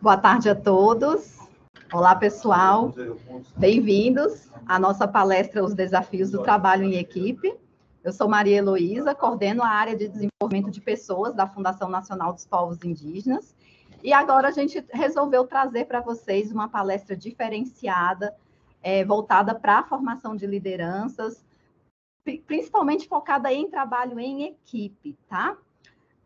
Boa tarde a todos. Olá, pessoal. Bem-vindos à nossa palestra Os Desafios do Trabalho em Equipe. Eu sou Maria Heloísa, coordeno a área de desenvolvimento de pessoas da Fundação Nacional dos Povos Indígenas. E agora a gente resolveu trazer para vocês uma palestra diferenciada, é, voltada para a formação de lideranças, principalmente focada em trabalho em equipe, tá?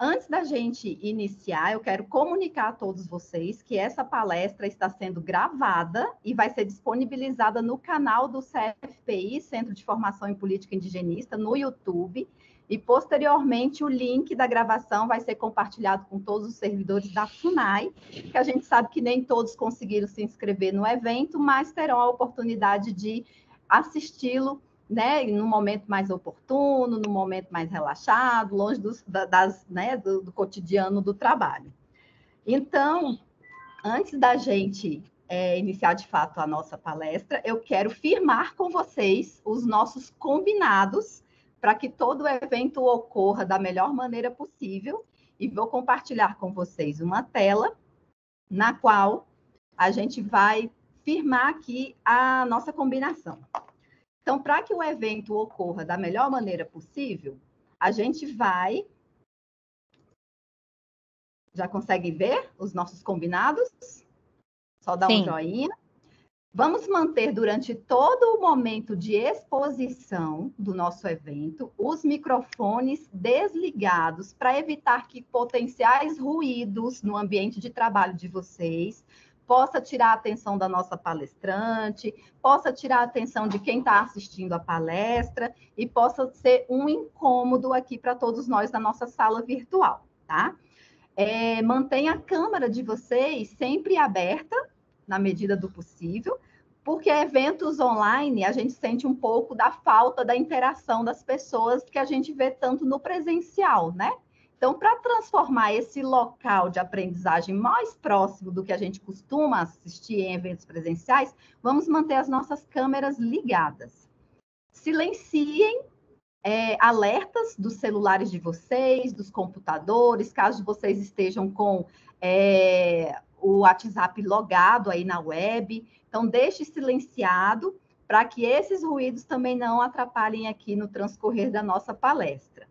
Antes da gente iniciar, eu quero comunicar a todos vocês que essa palestra está sendo gravada e vai ser disponibilizada no canal do CFPI, Centro de Formação em Política Indigenista, no YouTube. E, posteriormente, o link da gravação vai ser compartilhado com todos os servidores da FUNAI, que a gente sabe que nem todos conseguiram se inscrever no evento, mas terão a oportunidade de assisti-lo né, no momento mais oportuno, no momento mais relaxado, longe dos, das, né, do, do, cotidiano do trabalho. Então, antes da gente é, iniciar de fato a nossa palestra, eu quero firmar com vocês os nossos combinados para que todo o evento ocorra da melhor maneira possível e vou compartilhar com vocês uma tela na qual a gente vai firmar aqui a nossa combinação. Então, para que o evento ocorra da melhor maneira possível, a gente vai. Já consegue ver os nossos combinados? Só dá Sim. um joinha. Vamos manter durante todo o momento de exposição do nosso evento os microfones desligados para evitar que potenciais ruídos no ambiente de trabalho de vocês possa tirar a atenção da nossa palestrante, possa tirar a atenção de quem está assistindo a palestra e possa ser um incômodo aqui para todos nós na nossa sala virtual, tá? É, mantenha a câmera de vocês sempre aberta, na medida do possível, porque eventos online a gente sente um pouco da falta da interação das pessoas que a gente vê tanto no presencial, né? Então, para transformar esse local de aprendizagem mais próximo do que a gente costuma assistir em eventos presenciais, vamos manter as nossas câmeras ligadas. Silenciem é, alertas dos celulares de vocês, dos computadores, caso vocês estejam com é, o WhatsApp logado aí na web. Então, deixe silenciado para que esses ruídos também não atrapalhem aqui no transcorrer da nossa palestra.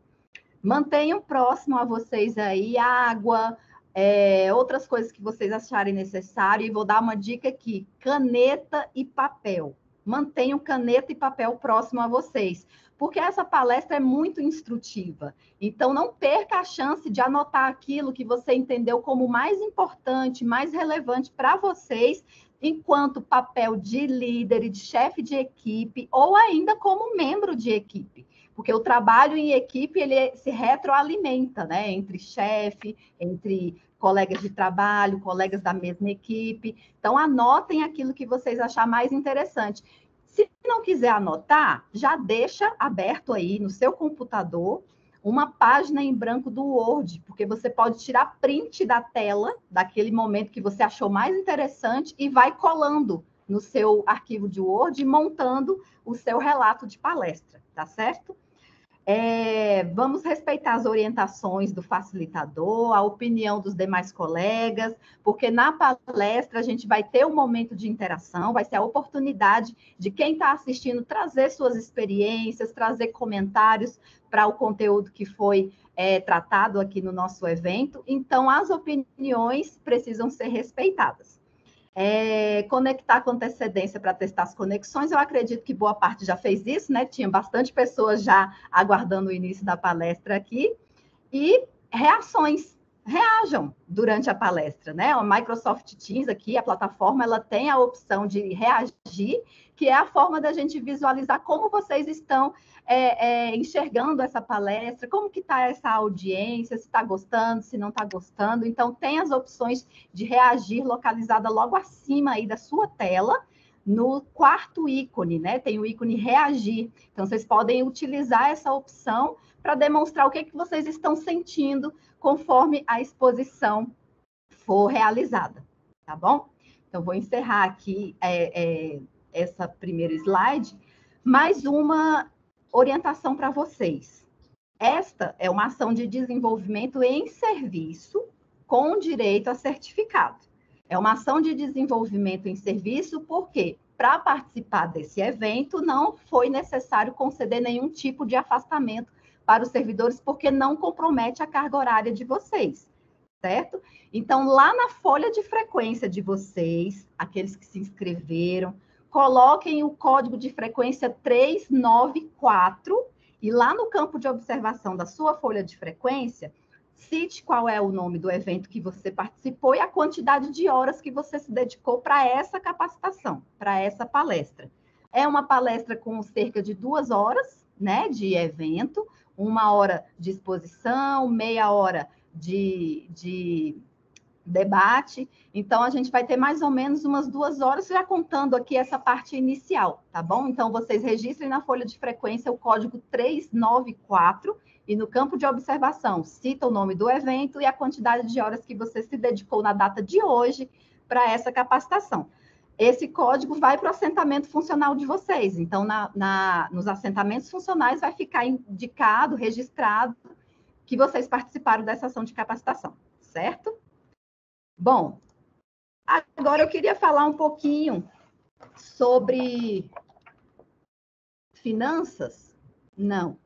Mantenham próximo a vocês aí água, é, outras coisas que vocês acharem necessário. E vou dar uma dica aqui: caneta e papel. Mantenham caneta e papel próximo a vocês, porque essa palestra é muito instrutiva. Então, não perca a chance de anotar aquilo que você entendeu como mais importante, mais relevante para vocês, enquanto papel de líder e de chefe de equipe, ou ainda como membro de equipe porque o trabalho em equipe ele se retroalimenta, né, entre chefe, entre colegas de trabalho, colegas da mesma equipe. Então anotem aquilo que vocês achar mais interessante. Se não quiser anotar, já deixa aberto aí no seu computador uma página em branco do Word, porque você pode tirar print da tela daquele momento que você achou mais interessante e vai colando no seu arquivo de Word, montando o seu relato de palestra, tá certo? É, vamos respeitar as orientações do facilitador, a opinião dos demais colegas, porque na palestra a gente vai ter um momento de interação, vai ser a oportunidade de quem está assistindo trazer suas experiências, trazer comentários para o conteúdo que foi é, tratado aqui no nosso evento. Então, as opiniões precisam ser respeitadas. É, conectar com antecedência para testar as conexões, eu acredito que boa parte já fez isso, né? Tinha bastante pessoas já aguardando o início da palestra aqui. E reações, reajam durante a palestra, né? O Microsoft Teams aqui, a plataforma, ela tem a opção de reagir, que é a forma da gente visualizar como vocês estão é, é, enxergando essa palestra, como que está essa audiência, se está gostando, se não está gostando. Então, tem as opções de reagir localizada logo acima aí da sua tela, no quarto ícone, né? Tem o ícone reagir. Então, vocês podem utilizar essa opção para demonstrar o que, que vocês estão sentindo conforme a exposição for realizada, tá bom? Então, vou encerrar aqui é, é, essa primeira slide. Mais uma orientação para vocês. Esta é uma ação de desenvolvimento em serviço com direito a certificado. É uma ação de desenvolvimento em serviço, porque para participar desse evento não foi necessário conceder nenhum tipo de afastamento para os servidores, porque não compromete a carga horária de vocês, certo? Então, lá na folha de frequência de vocês, aqueles que se inscreveram, coloquem o código de frequência 394 e lá no campo de observação da sua folha de frequência, cite qual é o nome do evento que você participou e a quantidade de horas que você se dedicou para essa capacitação, para essa palestra. É uma palestra com cerca de duas horas né, de evento, uma hora de exposição, meia hora de, de debate. Então, a gente vai ter mais ou menos umas duas horas, já contando aqui essa parte inicial, tá bom? Então, vocês registrem na folha de frequência o código 394 e no campo de observação, cita o nome do evento e a quantidade de horas que você se dedicou na data de hoje para essa capacitação. Esse código vai para o assentamento funcional de vocês. Então, na, na, nos assentamentos funcionais vai ficar indicado, registrado, que vocês participaram dessa ação de capacitação, certo? Bom, agora eu queria falar um pouquinho sobre finanças. Não.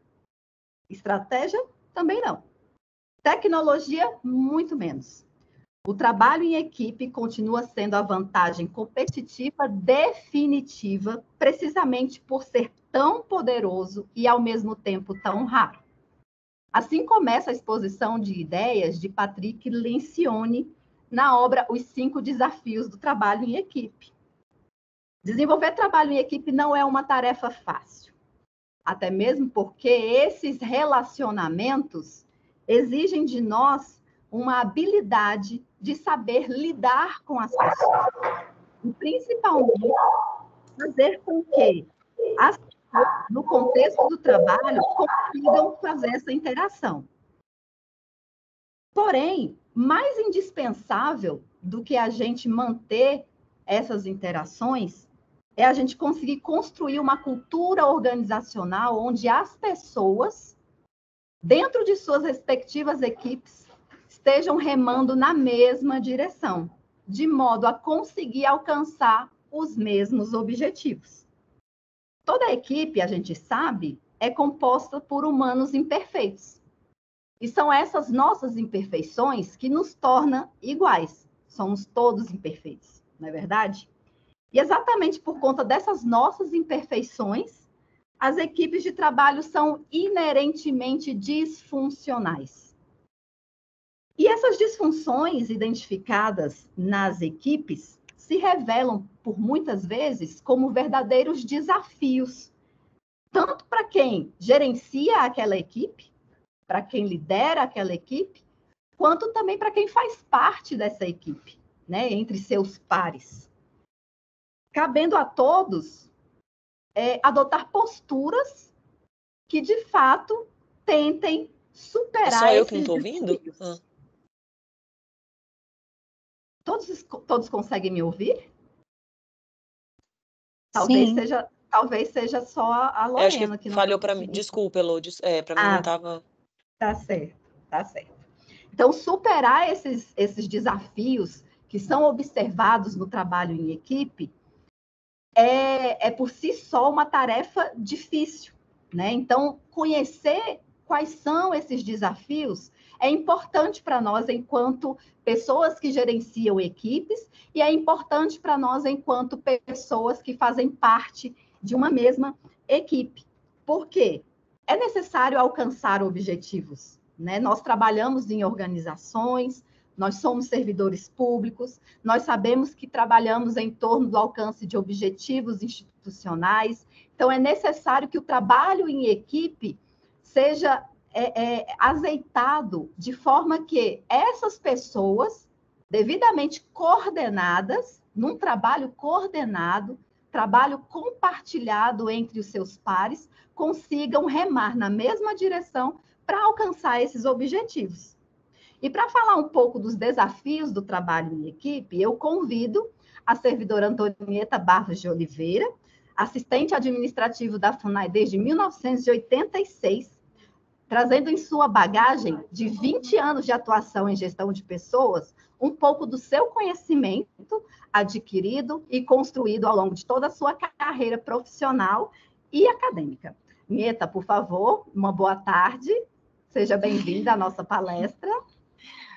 Estratégia? Também não. Tecnologia? Muito menos. O trabalho em equipe continua sendo a vantagem competitiva definitiva, precisamente por ser tão poderoso e, ao mesmo tempo, tão raro. Assim começa a exposição de ideias de Patrick Lencioni na obra Os Cinco Desafios do Trabalho em Equipe. Desenvolver trabalho em equipe não é uma tarefa fácil até mesmo porque esses relacionamentos exigem de nós uma habilidade de saber lidar com as pessoas. E principalmente fazer com que as pessoas, no contexto do trabalho, consigam fazer essa interação. Porém, mais indispensável do que a gente manter essas interações é a gente conseguir construir uma cultura organizacional onde as pessoas, dentro de suas respectivas equipes, estejam remando na mesma direção, de modo a conseguir alcançar os mesmos objetivos. Toda a equipe, a gente sabe, é composta por humanos imperfeitos. E são essas nossas imperfeições que nos tornam iguais. Somos todos imperfeitos, não é verdade? E exatamente por conta dessas nossas imperfeições, as equipes de trabalho são inerentemente disfuncionais. E essas disfunções identificadas nas equipes se revelam, por muitas vezes, como verdadeiros desafios, tanto para quem gerencia aquela equipe, para quem lidera aquela equipe, quanto também para quem faz parte dessa equipe, né, entre seus pares cabendo a todos é, adotar posturas que, de fato, tentem superar. É só eu que não estou ouvindo? Ah. Todos, todos conseguem me ouvir? Talvez Sim. seja, talvez seja só a Lorena acho que, que falhou para mim. Desculpa, Elô, é, para mim ah, não estava. Tá certo, tá certo. Então, superar esses, esses desafios que são observados no trabalho em equipe é, é por si só uma tarefa difícil, né? Então, conhecer quais são esses desafios é importante para nós enquanto pessoas que gerenciam equipes e é importante para nós enquanto pessoas que fazem parte de uma mesma equipe. Por quê? É necessário alcançar objetivos, né? Nós trabalhamos em organizações, nós somos servidores públicos, nós sabemos que trabalhamos em torno do alcance de objetivos institucionais, então é necessário que o trabalho em equipe seja é, é, azeitado de forma que essas pessoas, devidamente coordenadas, num trabalho coordenado, trabalho compartilhado entre os seus pares, consigam remar na mesma direção para alcançar esses objetivos. E para falar um pouco dos desafios do trabalho em equipe, eu convido a servidora Antonieta Barros de Oliveira, assistente administrativo da FUNAI desde 1986, trazendo em sua bagagem de 20 anos de atuação em gestão de pessoas, um pouco do seu conhecimento adquirido e construído ao longo de toda a sua carreira profissional e acadêmica. Nieta, por favor, uma boa tarde. Seja bem-vinda à nossa palestra.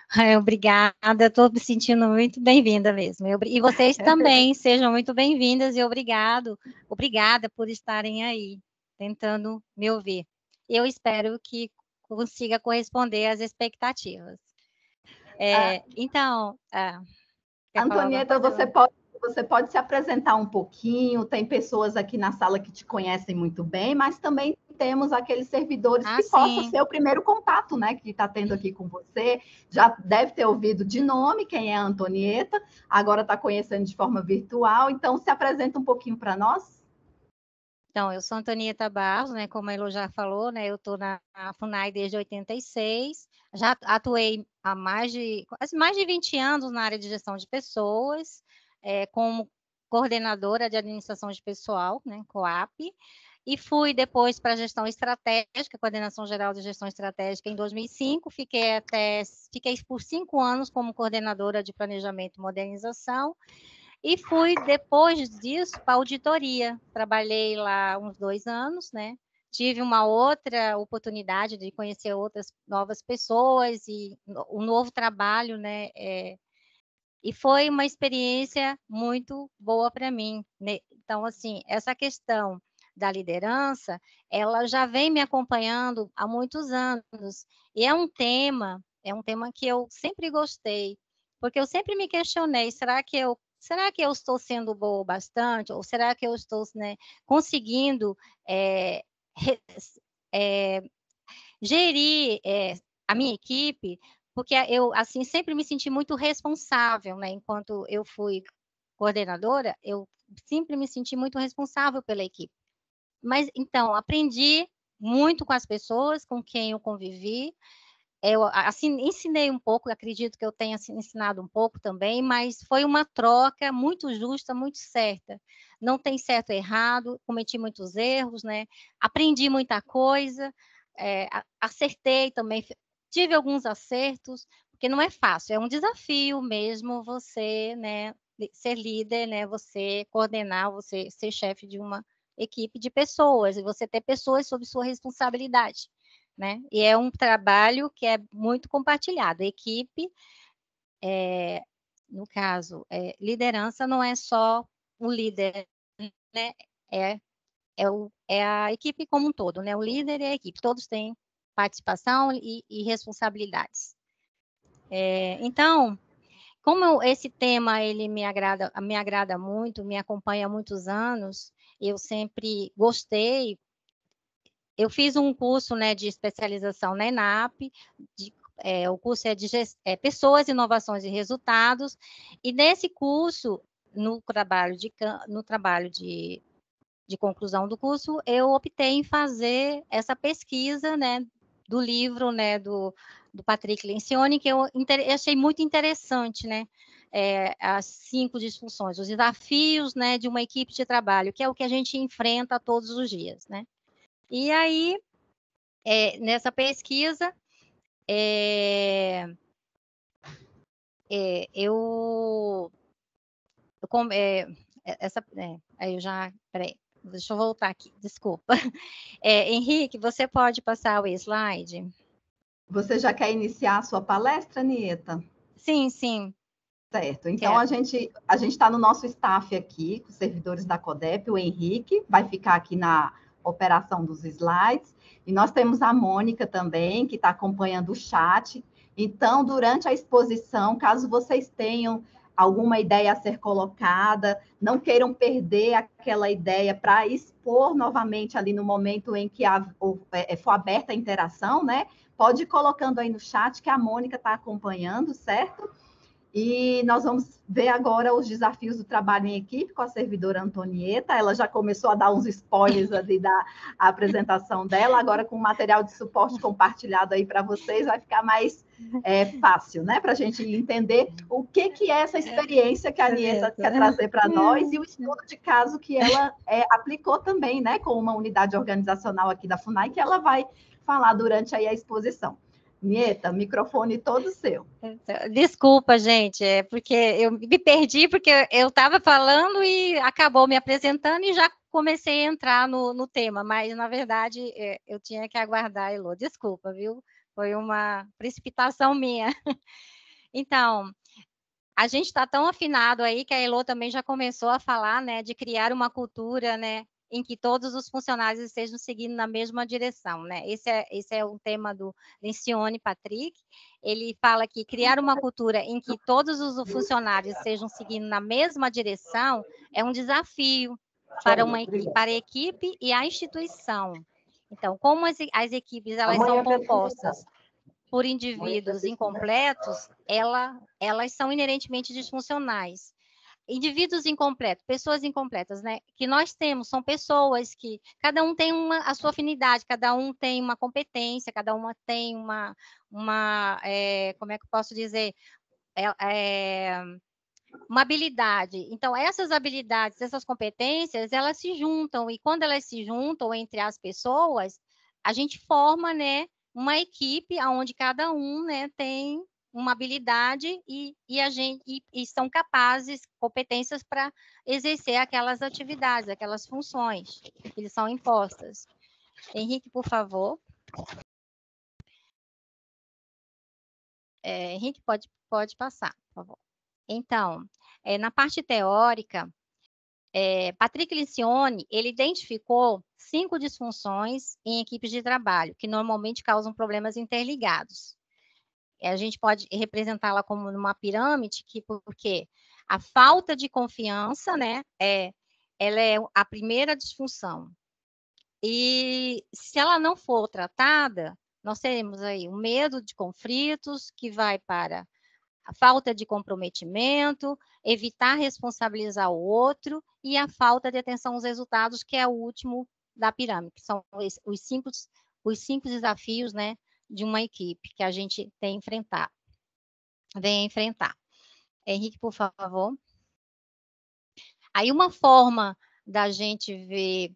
Obrigada, estou me sentindo muito bem-vinda mesmo. E vocês também sejam muito bem-vindas e obrigado, obrigada por estarem aí tentando me ouvir. Eu espero que consiga corresponder às expectativas. É, ah, então, ah, Antonieta, você pode você pode se apresentar um pouquinho, tem pessoas aqui na sala que te conhecem muito bem, mas também temos aqueles servidores ah, que sim. possam ser o primeiro contato, né, que está tendo aqui com você. Já deve ter ouvido de nome quem é a Antonieta, agora está conhecendo de forma virtual, então se apresenta um pouquinho para nós. Então, eu sou Antonieta Barros, né, como a Elo já falou, né, eu estou na FUNAI desde 86, já atuei há mais de, mais de 20 anos na área de gestão de pessoas, é, como coordenadora de administração de pessoal, né, COAP, e fui depois para gestão estratégica, coordenação geral de gestão estratégica em 2005, fiquei até fiquei por cinco anos como coordenadora de planejamento e modernização, e fui depois disso para auditoria, trabalhei lá uns dois anos, né, tive uma outra oportunidade de conhecer outras novas pessoas e um novo trabalho, né, é, e foi uma experiência muito boa para mim. Né? Então, assim, essa questão da liderança, ela já vem me acompanhando há muitos anos. E é um tema, é um tema que eu sempre gostei, porque eu sempre me questionei, será que eu será que eu estou sendo boa bastante? Ou será que eu estou né, conseguindo é, é, gerir é, a minha equipe porque eu assim sempre me senti muito responsável, né? Enquanto eu fui coordenadora, eu sempre me senti muito responsável pela equipe. Mas então aprendi muito com as pessoas com quem eu convivi. Eu assim ensinei um pouco, acredito que eu tenha ensinado um pouco também, mas foi uma troca muito justa, muito certa. Não tem certo e errado, cometi muitos erros, né? Aprendi muita coisa, é, acertei também, tive alguns acertos, porque não é fácil, é um desafio mesmo você, né, ser líder, né, você coordenar, você ser chefe de uma equipe de pessoas, e você ter pessoas sob sua responsabilidade, né? E é um trabalho que é muito compartilhado. A equipe, é, no caso, é, liderança não é só o líder, né? É, é, o, é a equipe como um todo, né? O líder e a equipe, todos têm participação e, e responsabilidades. É, então, como esse tema ele me agrada, me agrada muito, me acompanha há muitos anos, eu sempre gostei. Eu fiz um curso né, de especialização na ENAP, de, é, o curso é de é, Pessoas, Inovações e Resultados, e nesse curso, no trabalho de, no trabalho de, de conclusão do curso, eu optei em fazer essa pesquisa né, do livro, né, do, do Patrick Lencioni, que eu achei muito interessante, né, é, as cinco disfunções, os desafios, né, de uma equipe de trabalho, que é o que a gente enfrenta todos os dias, né. E aí, é, nessa pesquisa, é, é eu, eu é, essa, é, aí eu já, peraí, Deixa eu voltar aqui, desculpa. É, Henrique, você pode passar o slide? Você já quer iniciar a sua palestra, Nieta? Sim, sim. Certo. Então, a gente a gente está no nosso staff aqui, com os servidores da CODEP, o Henrique vai ficar aqui na operação dos slides, e nós temos a Mônica também, que está acompanhando o chat. Então, durante a exposição, caso vocês tenham alguma ideia a ser colocada, não queiram perder aquela ideia para expor novamente ali no momento em que a, é, é, for aberta a interação, né? Pode ir colocando aí no chat que a Mônica está acompanhando, certo? E nós vamos ver agora os desafios do trabalho em equipe com a servidora Antonieta. Ela já começou a dar uns spoilers ali da apresentação dela, agora com o material de suporte compartilhado aí para vocês, vai ficar mais é, fácil, né? Para a gente entender o que, que é essa experiência que a Anieta quer trazer para nós e o estudo de caso que ela é, aplicou também, né? Com uma unidade organizacional aqui da FUNAI, que ela vai falar durante aí a exposição. Nieta, microfone todo seu. Desculpa, gente, é porque eu me perdi, porque eu estava falando e acabou me apresentando e já comecei a entrar no, no tema, mas na verdade é, eu tinha que aguardar, Elô. Desculpa, viu? Foi uma precipitação minha. Então, a gente está tão afinado aí que a Elô também já começou a falar, né, de criar uma cultura, né, em que todos os funcionários estejam seguindo na mesma direção, né? Esse é, esse é um tema do Lencione Patrick. Ele fala que criar uma cultura em que todos os funcionários estejam seguindo na mesma direção é um desafio para, uma, para a equipe e a instituição. Então, como as, as equipes elas são compostas por indivíduos incompletos, ela, elas são inerentemente disfuncionais indivíduos incompletos, pessoas incompletas, né? Que nós temos, são pessoas que cada um tem uma, a sua afinidade, cada um tem uma competência, cada uma tem uma, uma é, como é que eu posso dizer? É, é, uma habilidade. Então, essas habilidades, essas competências, elas se juntam, e quando elas se juntam entre as pessoas, a gente forma, né, uma equipe onde cada um, né, tem uma habilidade e, e, a gente, e, e são capazes, competências para exercer aquelas atividades, aquelas funções que lhes são impostas. Henrique, por favor. É, Henrique, pode, pode passar, por favor. Então, é, na parte teórica, é, Patrick Licione, ele identificou cinco disfunções em equipes de trabalho, que normalmente causam problemas interligados a gente pode representá-la como uma pirâmide, que porque a falta de confiança, né, é, ela é a primeira disfunção. E se ela não for tratada, nós teremos aí o medo de conflitos, que vai para a falta de comprometimento, evitar responsabilizar o outro e a falta de atenção aos resultados, que é o último da pirâmide, que são os cinco, os cinco desafios, né, de uma equipe que a gente tem enfrentar, vem enfrentar. Henrique, por favor. Aí uma forma da gente ver,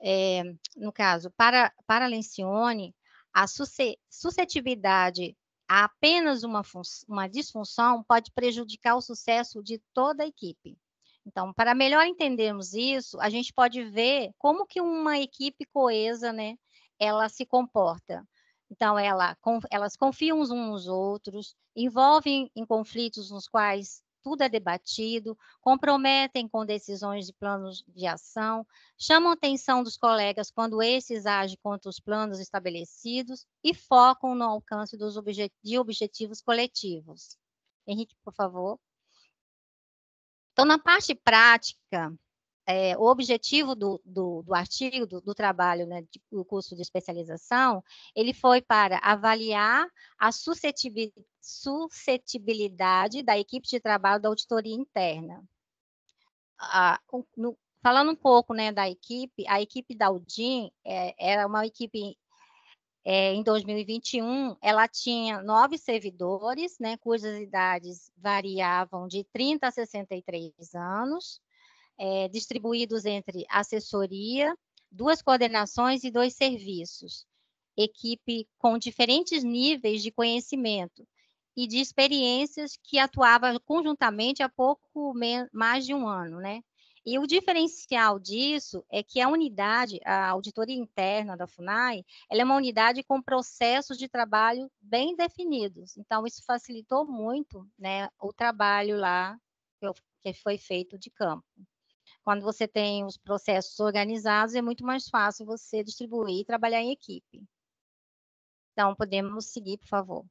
é, no caso, para, para Lencione, a suscetibilidade a apenas uma, uma disfunção pode prejudicar o sucesso de toda a equipe. Então, para melhor entendermos isso, a gente pode ver como que uma equipe coesa, né, ela se comporta. Então, ela, com, elas confiam uns nos outros, envolvem em conflitos nos quais tudo é debatido, comprometem com decisões de planos de ação, chamam atenção dos colegas quando esses agem contra os planos estabelecidos e focam no alcance dos objet de objetivos coletivos. Henrique, por favor. Então, na parte prática, é, o objetivo do, do, do artigo, do, do trabalho, né, de, do curso de especialização, ele foi para avaliar a suscetibilidade da equipe de trabalho da auditoria interna. Ah, no, falando um pouco né, da equipe, a equipe da Udin é, era uma equipe é, em 2021, ela tinha nove servidores, né, cujas idades variavam de 30 a 63 anos, é, distribuídos entre assessoria, duas coordenações e dois serviços. Equipe com diferentes níveis de conhecimento e de experiências que atuava conjuntamente há pouco mais de um ano, né? E o diferencial disso é que a unidade, a auditoria interna da FUNAI, ela é uma unidade com processos de trabalho bem definidos. Então, isso facilitou muito né, o trabalho lá que foi feito de campo. Quando você tem os processos organizados, é muito mais fácil você distribuir e trabalhar em equipe. Então, podemos seguir, por favor.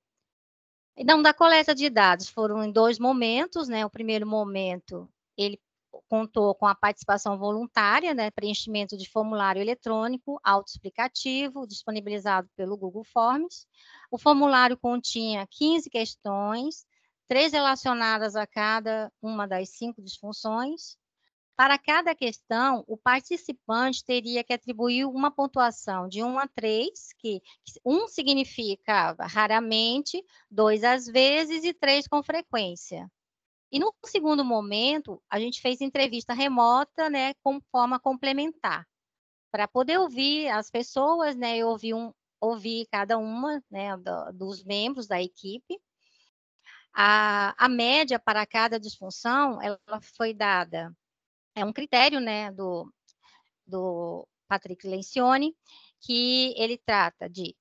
Então, da coleta de dados, foram em dois momentos, né? O primeiro momento, ele contou com a participação voluntária, né? Preenchimento de formulário eletrônico autoexplicativo, disponibilizado pelo Google Forms. O formulário continha 15 questões, três relacionadas a cada uma das cinco disfunções, para cada questão, o participante teria que atribuir uma pontuação de 1 a 3, que 1 significa raramente, 2 às vezes e 3 com frequência. E no segundo momento, a gente fez entrevista remota, né, com forma complementar, para poder ouvir as pessoas, né, eu ouvi um, ouvir cada uma né, dos membros da equipe. A, a média para cada disfunção, ela foi dada, é um critério né, do, do Patrick Lencioni, que ele trata de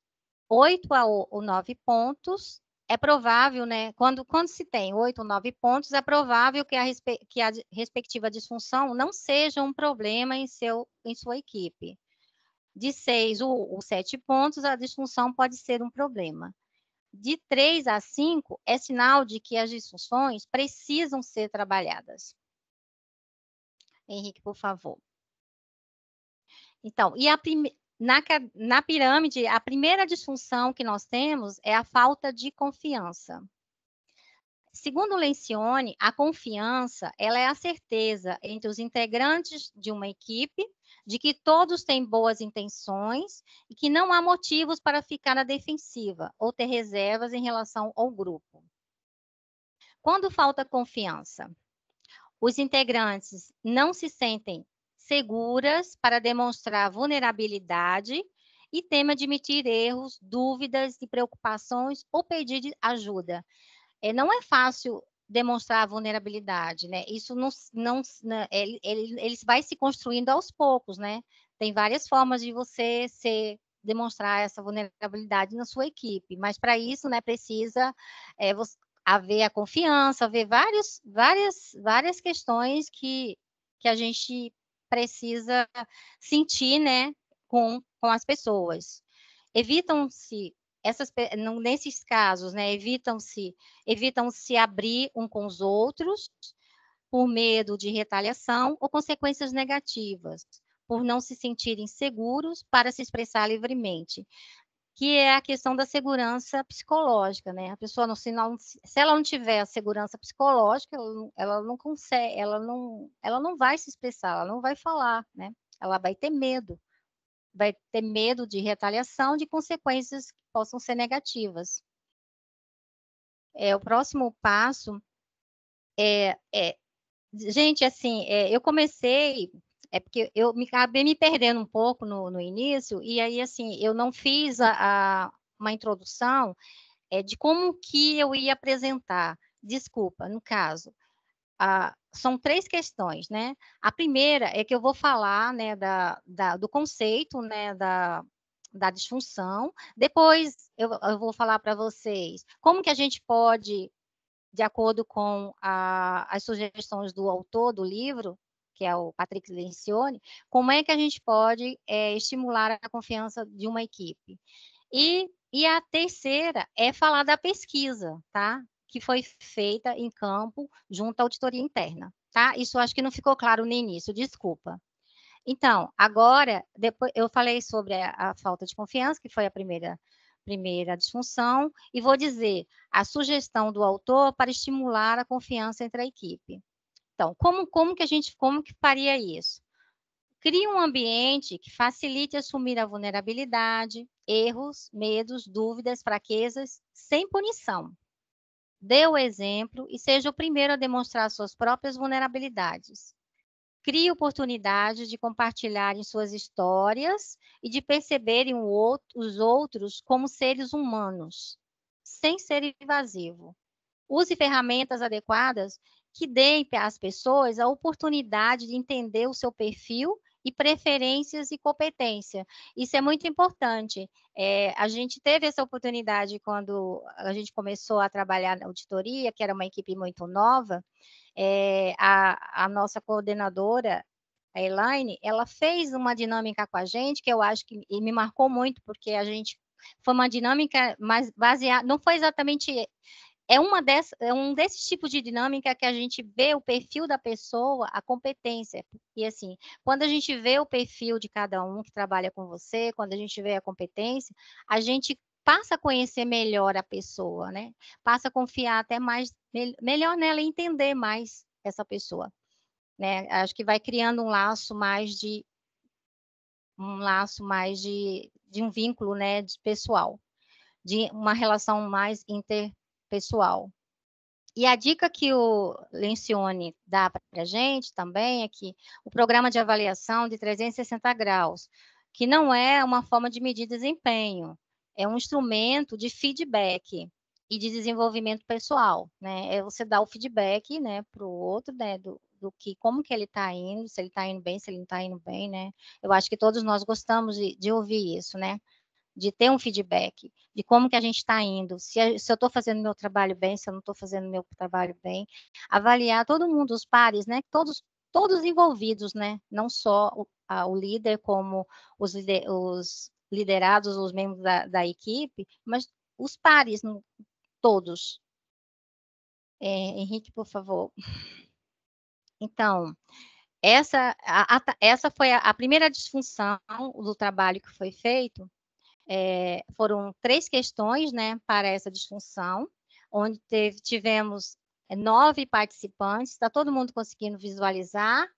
8 a 9 pontos é provável, né, quando, quando se tem oito ou nove pontos, é provável que a, que a respectiva disfunção não seja um problema em, seu, em sua equipe. De seis ou, ou sete pontos, a disfunção pode ser um problema. De três a cinco, é sinal de que as disfunções precisam ser trabalhadas. Henrique, por favor. Então, e a, na, na pirâmide, a primeira disfunção que nós temos é a falta de confiança. Segundo Lencioni, a confiança ela é a certeza entre os integrantes de uma equipe de que todos têm boas intenções e que não há motivos para ficar na defensiva ou ter reservas em relação ao grupo. Quando falta confiança, os integrantes não se sentem seguras para demonstrar vulnerabilidade e tema admitir erros, dúvidas e preocupações ou pedir ajuda. É, não é fácil demonstrar vulnerabilidade, né? Isso não, não né, ele, ele, ele vai se construindo aos poucos, né? Tem várias formas de você ser demonstrar essa vulnerabilidade na sua equipe, mas para isso, né, precisa é, haver a confiança, haver vários, várias, várias questões que, que a gente precisa sentir, né, com, com as pessoas. Evitam-se essas nesses casos, né, evitam-se evitam se abrir um com os outros por medo de retaliação ou consequências negativas, por não se sentirem seguros para se expressar livremente que é a questão da segurança psicológica, né? A pessoa, se, não, se ela não tiver a segurança psicológica, ela não, ela não consegue, ela não, ela não vai se expressar, ela não vai falar, né? Ela vai ter medo, vai ter medo de retaliação, de consequências que possam ser negativas. É, o próximo passo é, é gente, assim, é, eu comecei é porque eu me acabei me perdendo um pouco no, no início, e aí, assim, eu não fiz a, a uma introdução é, de como que eu ia apresentar. Desculpa, no caso, são três questões, né? A primeira é que eu vou falar, né, da, da do conceito, né, da, da disfunção. Depois eu, eu vou falar para vocês como que a gente pode, de acordo com a, as sugestões do autor do livro, que é o Patrick Lencioni, como é que a gente pode é, estimular a confiança de uma equipe. E, e a terceira é falar da pesquisa, tá? Que foi feita em campo junto à auditoria interna, tá? Isso acho que não ficou claro no início, desculpa. Então, agora, depois eu falei sobre a, a falta de confiança, que foi a primeira primeira disfunção, e vou dizer a sugestão do autor para estimular a confiança entre a equipe. Então, como, como que a gente, como que faria isso? Crie um ambiente que facilite assumir a vulnerabilidade, erros, medos, dúvidas, fraquezas, sem punição. Dê o exemplo e seja o primeiro a demonstrar suas próprias vulnerabilidades. Crie oportunidades de compartilharem suas histórias e de perceberem os outros como seres humanos, sem ser invasivo. Use ferramentas adequadas que deem às pessoas a oportunidade de entender o seu perfil e preferências e competência. Isso é muito importante. É, a gente teve essa oportunidade quando a gente começou a trabalhar na auditoria, que era uma equipe muito nova. É, a, a nossa coordenadora, a Elaine, ela fez uma dinâmica com a gente que eu acho que me marcou muito, porque a gente foi uma dinâmica mais baseada, não foi exatamente é uma dessa, é um desses tipos de dinâmica que a gente vê o perfil da pessoa, a competência. E assim, quando a gente vê o perfil de cada um que trabalha com você, quando a gente vê a competência, a gente passa a conhecer melhor a pessoa, né? Passa a confiar até mais melhor nela e entender mais essa pessoa, né? Acho que vai criando um laço mais de um laço mais de, de um vínculo, né, de pessoal, de uma relação mais inter pessoal. E a dica que o Lencioni dá para a gente também é que o programa de avaliação de 360 graus, que não é uma forma de medir desempenho, é um instrumento de feedback e de desenvolvimento pessoal, né? É você dar o feedback, né, para o outro, né, do, do que como que ele está indo, se ele está indo bem, se ele não está indo bem, né? Eu acho que todos nós gostamos de, de ouvir isso, né? De ter um feedback de como que a gente está indo, se, eu estou fazendo meu trabalho bem, se eu não estou fazendo meu trabalho bem, avaliar todo mundo, os pares, né? Todos todos envolvidos, né? Não só o, a, o líder, como os, os liderados, os membros da, da equipe, mas os pares, todos. É, Henrique, por favor. Então, essa, a, a, essa foi a, a, primeira disfunção do trabalho que foi feito. É, foram três questões né, para essa disfunção, onde teve, tivemos nove participantes, está todo mundo conseguindo visualizar.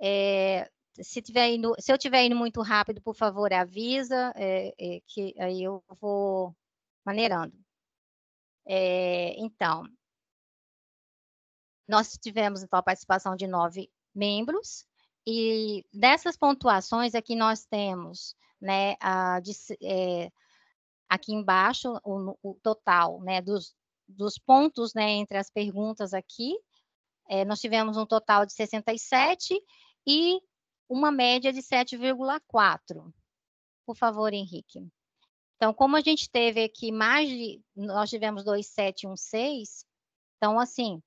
É, se, tiver indo, se eu estiver indo muito rápido, por favor, avisa, é, é, que aí eu vou maneirando. É, então, nós tivemos então a participação de nove membros, e dessas pontuações aqui nós temos, né, a, de, é, aqui embaixo o, o total, né, dos, dos pontos, né, entre as perguntas aqui, é, nós tivemos um total de 67 e uma média de 7,4. Por favor, Henrique. Então, como a gente teve aqui mais de, nós tivemos 2,7 e 1,6, então, assim,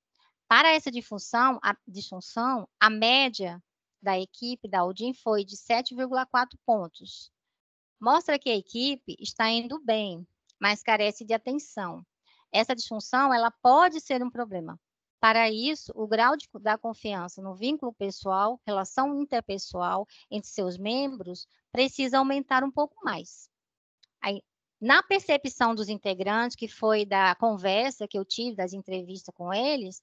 para essa disfunção, a disfunção, a média da equipe da Udin foi de 7,4 pontos. Mostra que a equipe está indo bem, mas carece de atenção. Essa disfunção, ela pode ser um problema. Para isso, o grau de, da confiança no vínculo pessoal, relação interpessoal entre seus membros, precisa aumentar um pouco mais. Aí, na percepção dos integrantes, que foi da conversa que eu tive, das entrevistas com eles,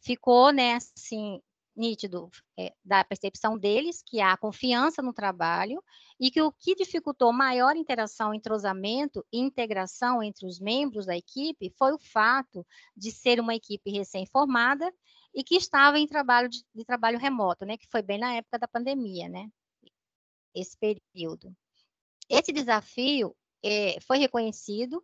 ficou, né, assim, nítido é, da percepção deles que há confiança no trabalho e que o que dificultou maior interação, entrosamento e integração entre os membros da equipe foi o fato de ser uma equipe recém-formada e que estava em trabalho de, de, trabalho remoto, né, que foi bem na época da pandemia, né, esse período. Esse desafio é, foi reconhecido,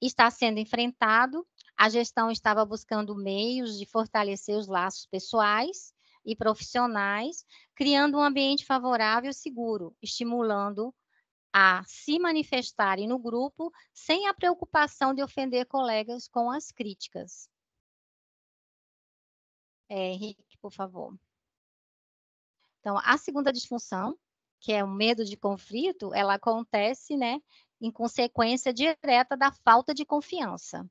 está sendo enfrentado. A gestão estava buscando meios de fortalecer os laços pessoais e profissionais, criando um ambiente favorável e seguro, estimulando a se manifestarem no grupo sem a preocupação de ofender colegas com as críticas. É, Henrique, por favor. Então, a segunda disfunção, que é o medo de conflito, ela acontece, né, em consequência direta da falta de confiança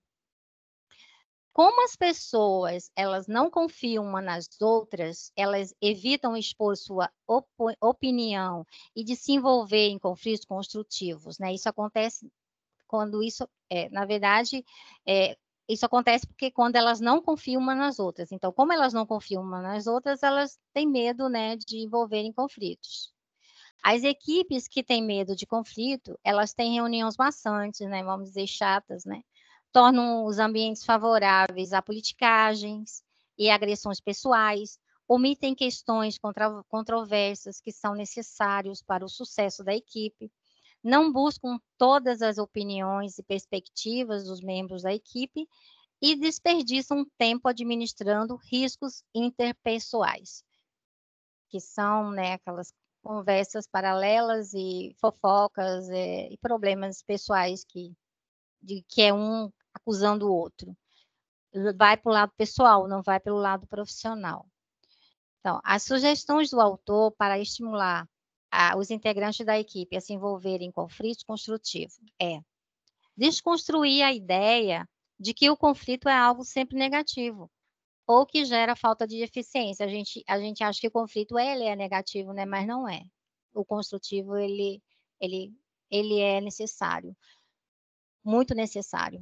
como as pessoas elas não confiam uma nas outras, elas evitam expor sua op opinião e de se envolver em conflitos construtivos, né? Isso acontece quando isso, é, na verdade, é, isso acontece porque quando elas não confiam uma nas outras. Então, como elas não confiam uma nas outras, elas têm medo, né, de envolver em conflitos. As equipes que têm medo de conflito, elas têm reuniões maçantes, né, vamos dizer chatas, né, tornam os ambientes favoráveis a politicagens e agressões pessoais, omitem questões contra, controversas que são necessários para o sucesso da equipe, não buscam todas as opiniões e perspectivas dos membros da equipe e desperdiçam tempo administrando riscos interpessoais, que são né, aquelas conversas paralelas e fofocas é, e problemas pessoais que, de, que é um acusando o outro. Vai para o lado pessoal, não vai pelo lado profissional. Então, as sugestões do autor para estimular a, os integrantes da equipe a se envolverem em conflitos construtivos é desconstruir a ideia de que o conflito é algo sempre negativo ou que gera falta de eficiência. A gente, a gente acha que o conflito ele é negativo, né? mas não é. O construtivo ele, ele, ele é necessário, muito necessário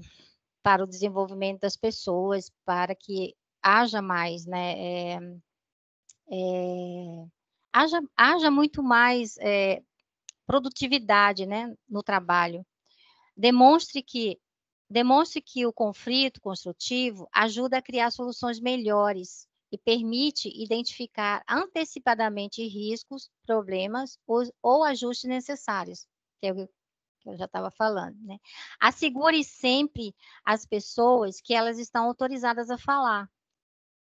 para o desenvolvimento das pessoas, para que haja mais, né? É, é, haja, haja muito mais é, produtividade, né, no trabalho. Demonstre que demonstre que o conflito construtivo ajuda a criar soluções melhores e permite identificar antecipadamente riscos, problemas ou, ou ajustes necessários, que é o que eu já estava falando, né? Assegure sempre as pessoas que elas estão autorizadas a falar.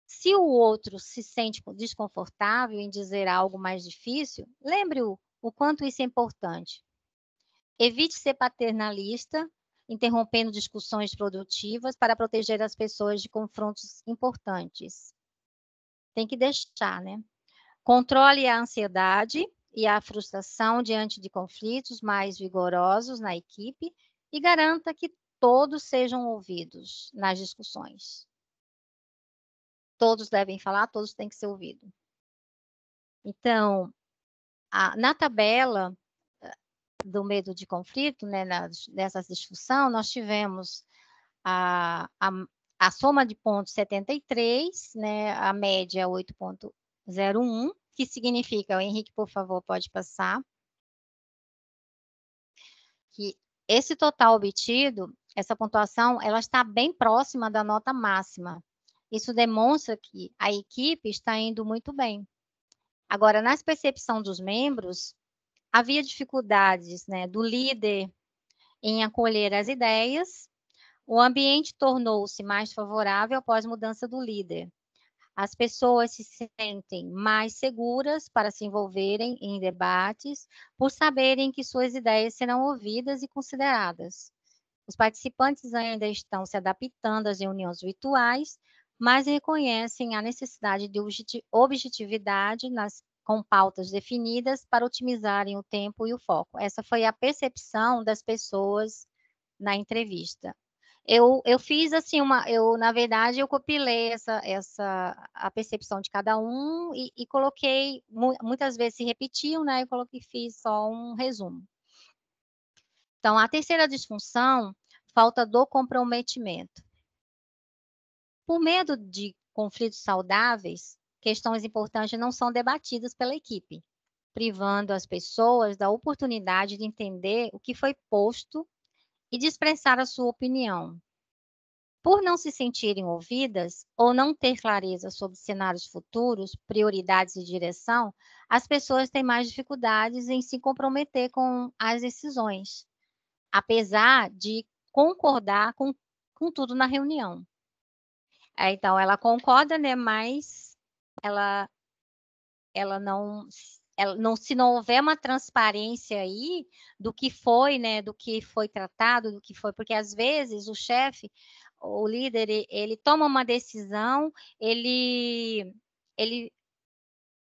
Se o outro se sente desconfortável em dizer algo mais difícil, lembre-o o quanto isso é importante. Evite ser paternalista, interrompendo discussões produtivas para proteger as pessoas de confrontos importantes. Tem que deixar, né? Controle a ansiedade e a frustração diante de conflitos mais vigorosos na equipe e garanta que todos sejam ouvidos nas discussões. Todos devem falar, todos têm que ser ouvidos. Então, a, na tabela eh, do medo de conflito, né, nessa discussão, nós tivemos a, a, a soma de pontos 73, né, a média 8.01, que significa, o Henrique, por favor, pode passar, que esse total obtido, essa pontuação, ela está bem próxima da nota máxima. Isso demonstra que a equipe está indo muito bem. Agora, na percepção dos membros, havia dificuldades né, do líder em acolher as ideias, o ambiente tornou-se mais favorável após mudança do líder. As pessoas se sentem mais seguras para se envolverem em debates, por saberem que suas ideias serão ouvidas e consideradas. Os participantes ainda estão se adaptando às reuniões virtuais, mas reconhecem a necessidade de objetividade nas, com pautas definidas para otimizarem o tempo e o foco. Essa foi a percepção das pessoas na entrevista. Eu, eu fiz assim uma, eu na verdade eu compilei essa, essa a percepção de cada um e, e coloquei muitas vezes se repetiam, né? Eu coloquei fiz só um resumo. Então a terceira disfunção, falta do comprometimento. Por medo de conflitos saudáveis, questões importantes não são debatidas pela equipe, privando as pessoas da oportunidade de entender o que foi posto e de expressar a sua opinião. Por não se sentirem ouvidas ou não ter clareza sobre cenários futuros, prioridades e direção, as pessoas têm mais dificuldades em se comprometer com as decisões, apesar de concordar com, com tudo na reunião. É, então, ela concorda, né, mas ela, ela não não, se não houver uma transparência aí do que foi, né, do que foi tratado, do que foi, porque às vezes o chefe, o líder, ele, ele toma uma decisão, ele, ele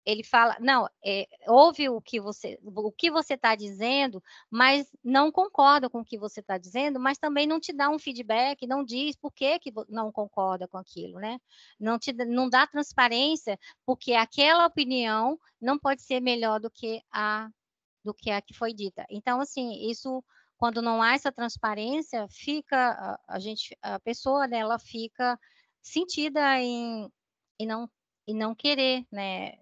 ele fala, não, é, ouve o que você o que você está dizendo, mas não concorda com o que você está dizendo, mas também não te dá um feedback, não diz por que, que não concorda com aquilo, né? Não te não dá transparência, porque aquela opinião não pode ser melhor do que a do que a que foi dita. Então, assim, isso quando não há essa transparência, fica a, a gente a pessoa dela né, fica sentida em, em não e não querer, né,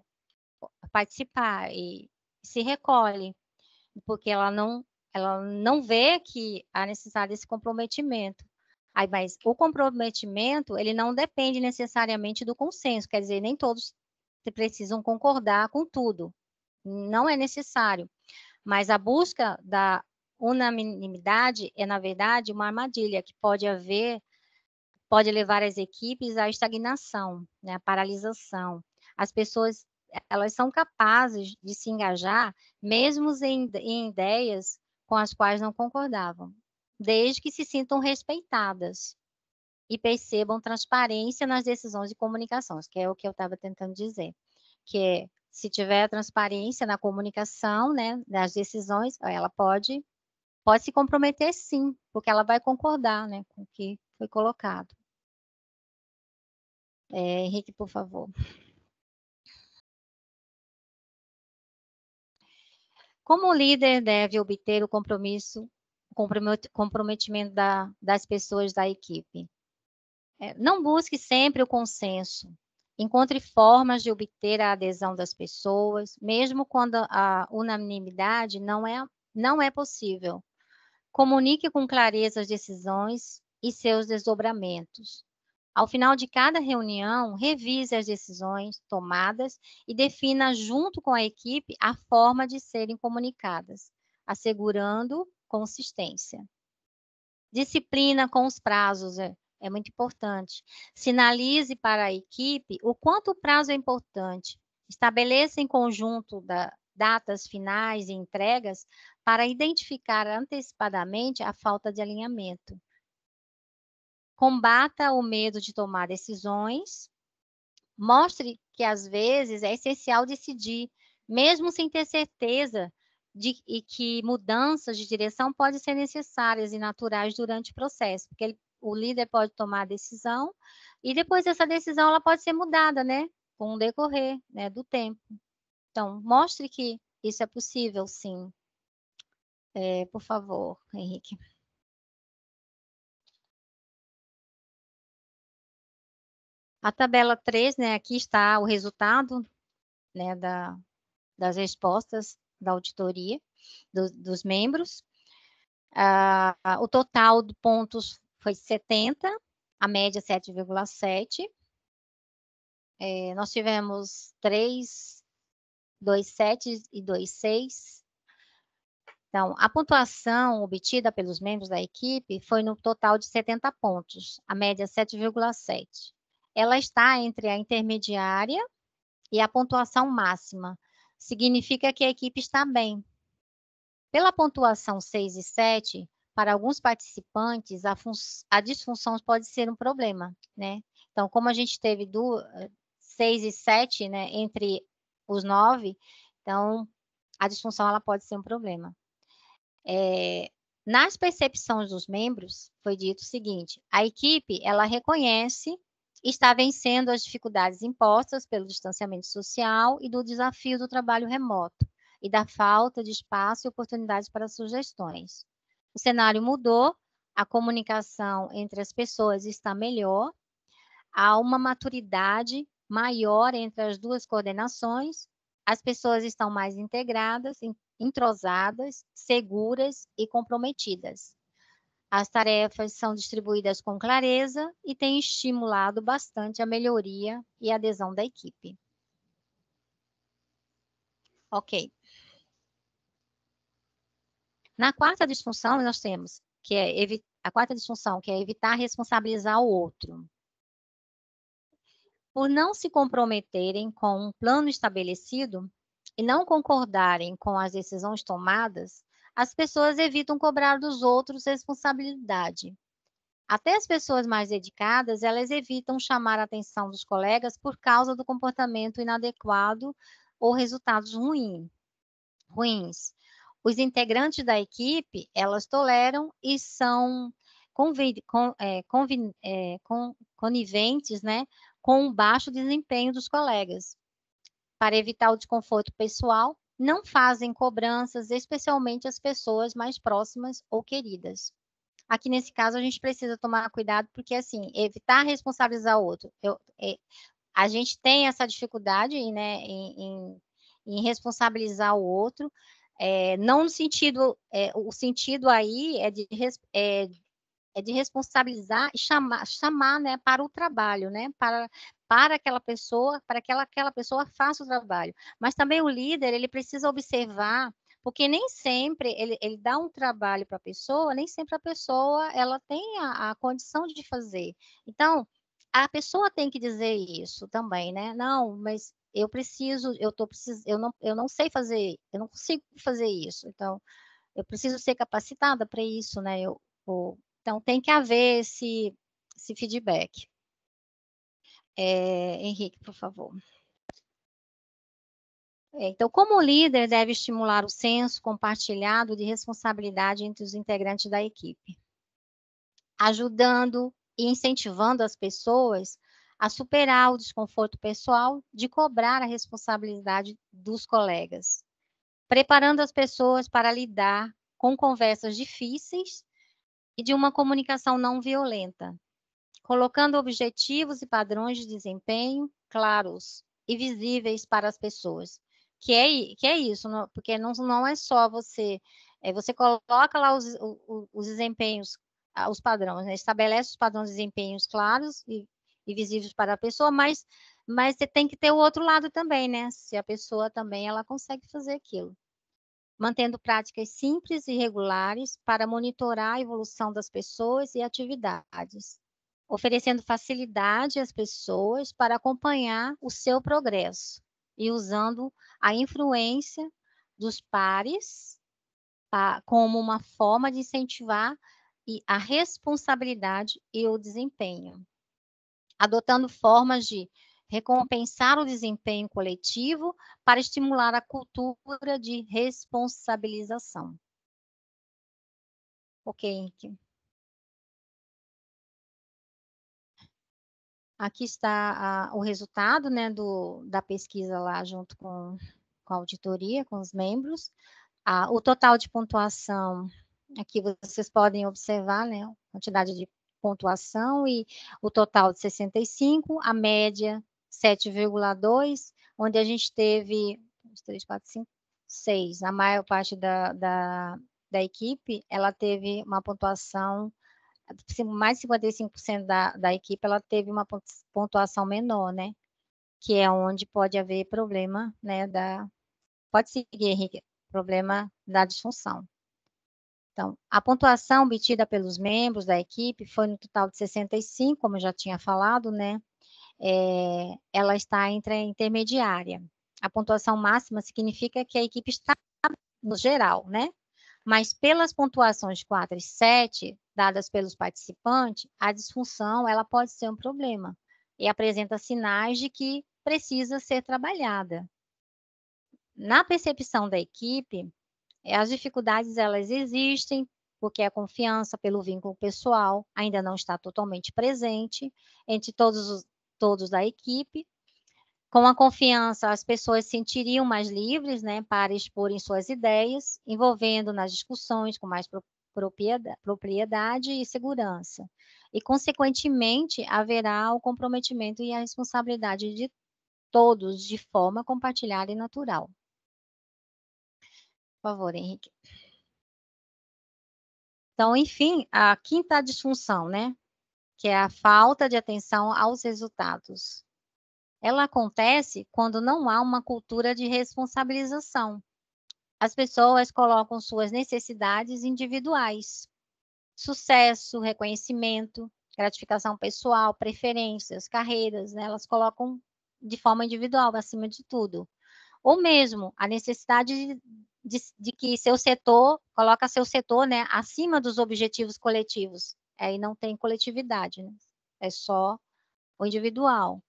participar e se recolhe, porque ela não, ela não vê que há necessidade desse comprometimento. Aí, mas o comprometimento, ele não depende necessariamente do consenso, quer dizer, nem todos precisam concordar com tudo. Não é necessário. Mas a busca da unanimidade é, na verdade, uma armadilha que pode haver, pode levar as equipes à estagnação, né, à paralisação. As pessoas elas são capazes de se engajar, mesmo em, em ideias com as quais não concordavam, desde que se sintam respeitadas e percebam transparência nas decisões de comunicação, que é o que eu estava tentando dizer, que é, se tiver transparência na comunicação, né, das decisões, ela pode pode se comprometer sim, porque ela vai concordar, né, com o que foi colocado. É, Henrique, por favor. Como o líder deve obter o compromisso, comprometimento da, das pessoas da equipe? É, não busque sempre o consenso. Encontre formas de obter a adesão das pessoas, mesmo quando a unanimidade não é, não é possível. Comunique com clareza as decisões e seus desdobramentos. Ao final de cada reunião, revise as decisões tomadas e defina junto com a equipe a forma de serem comunicadas, assegurando consistência. Disciplina com os prazos é, é muito importante. Sinalize para a equipe o quanto o prazo é importante. Estabeleça em conjunto da, datas finais e entregas para identificar antecipadamente a falta de alinhamento. Combata o medo de tomar decisões. Mostre que às vezes é essencial decidir, mesmo sem ter certeza de, e que mudanças de direção podem ser necessárias e naturais durante o processo, porque ele, o líder pode tomar a decisão e depois essa decisão ela pode ser mudada, né, com o decorrer né, do tempo. Então, mostre que isso é possível, sim. É, por favor, Henrique. A tabela 3, né, aqui está o resultado né, da, das respostas da auditoria do, dos membros. Ah, o total de pontos foi 70, a média 7,7. É, nós tivemos 3, 2,7 e 2,6. Então, a pontuação obtida pelos membros da equipe foi no total de 70 pontos, a média 7,7 ela está entre a intermediária e a pontuação máxima. Significa que a equipe está bem. Pela pontuação 6 e 7, para alguns participantes, a, a disfunção pode ser um problema, né? Então, como a gente teve do 6 e 7, né, entre os 9, então a disfunção ela pode ser um problema. É, nas percepções dos membros, foi dito o seguinte: a equipe ela reconhece está vencendo as dificuldades impostas pelo distanciamento social e do desafio do trabalho remoto e da falta de espaço e oportunidades para sugestões. O cenário mudou, a comunicação entre as pessoas está melhor, há uma maturidade maior entre as duas coordenações, as pessoas estão mais integradas, entrosadas, seguras e comprometidas. As tarefas são distribuídas com clareza e têm estimulado bastante a melhoria e adesão da equipe. Ok. Na quarta disfunção, nós temos que é a quarta disfunção, que é evitar responsabilizar o outro. Por não se comprometerem com um plano estabelecido e não concordarem com as decisões tomadas, as pessoas evitam cobrar dos outros responsabilidade. Até as pessoas mais dedicadas, elas evitam chamar a atenção dos colegas por causa do comportamento inadequado ou resultados ruins. ruins. Os integrantes da equipe, elas toleram e são é, é, con, coniventes né, com o baixo desempenho dos colegas. Para evitar o desconforto pessoal, não fazem cobranças, especialmente as pessoas mais próximas ou queridas. Aqui nesse caso a gente precisa tomar cuidado porque assim evitar responsabilizar o outro. Eu, é, a gente tem essa dificuldade, né, em, em, em responsabilizar o outro, é, não no sentido, é, o sentido aí é de, é, é de responsabilizar e chamar, chamar né, para o trabalho, né, para, para aquela pessoa, para que ela, aquela pessoa faça o trabalho. Mas também o líder, ele precisa observar, porque nem sempre ele, ele dá um trabalho para a pessoa, nem sempre a pessoa ela tem a, a condição de fazer. Então, a pessoa tem que dizer isso também, né? Não, mas eu preciso, eu tô precis, eu não, eu não sei fazer, eu não consigo fazer isso. Então, eu preciso ser capacitada para isso, né? Eu, eu, então, tem que haver esse, esse feedback. É, Henrique, por favor. É, então, como líder, deve estimular o senso compartilhado de responsabilidade entre os integrantes da equipe, ajudando e incentivando as pessoas a superar o desconforto pessoal de cobrar a responsabilidade dos colegas, preparando as pessoas para lidar com conversas difíceis e de uma comunicação não violenta, colocando objetivos e padrões de desempenho claros e visíveis para as pessoas. Que é, que é isso, não, porque não, não é só você, é, você coloca lá os, os, os desempenhos, ah, os padrões, né? estabelece os padrões de desempenhos claros e, e visíveis para a pessoa, mas, mas você tem que ter o outro lado também, né? Se a pessoa também ela consegue fazer aquilo. mantendo práticas simples e regulares para monitorar a evolução das pessoas e atividades, oferecendo facilidade às pessoas para acompanhar o seu progresso e usando a influência dos pares como uma forma de incentivar a responsabilidade e o desempenho, adotando formas de recompensar o desempenho coletivo para estimular a cultura de responsabilização. Ok. Aqui está a, o resultado né, do, da pesquisa lá junto com, com a auditoria, com os membros. O total de pontuação, aqui vocês podem observar, né, a quantidade de pontuação e o total de 65, a média 7,2, onde a gente teve 3, 4, 5, 6. A maior parte da, da, da equipe, ela teve uma pontuação, mais de 55% da, da equipe, ela teve uma pontuação menor, né? Que é onde pode haver problema, né? Da, pode seguir, Henrique, problema da disfunção. Então, a pontuação obtida pelos membros da equipe foi no total de 65, como eu já tinha falado, né? é, ela está entre a intermediária. A pontuação máxima significa que a equipe está no geral, né? Mas pelas pontuações 4 e 7 dadas pelos participantes, a disfunção ela pode ser um problema e apresenta sinais de que precisa ser trabalhada. Na percepção da equipe, as dificuldades elas existem porque a confiança pelo vínculo pessoal ainda não está totalmente presente entre todos os, todos da equipe. Com a confiança, as pessoas se sentiriam mais livres né, para exporem suas ideias, envolvendo nas discussões com mais propriedade e segurança. E, consequentemente, haverá o comprometimento e a responsabilidade de todos de forma compartilhada e natural. Por favor, Henrique. Então, enfim, a quinta disfunção, né? que é a falta de atenção aos resultados. Ela acontece quando não há uma cultura de responsabilização. As pessoas colocam suas necessidades individuais, sucesso, reconhecimento, gratificação pessoal, preferências, carreiras, né? elas colocam de forma individual acima de tudo. Ou mesmo a necessidade de, de, de que seu setor coloca seu setor né, acima dos objetivos coletivos aí não tem coletividade, né? é só o individual.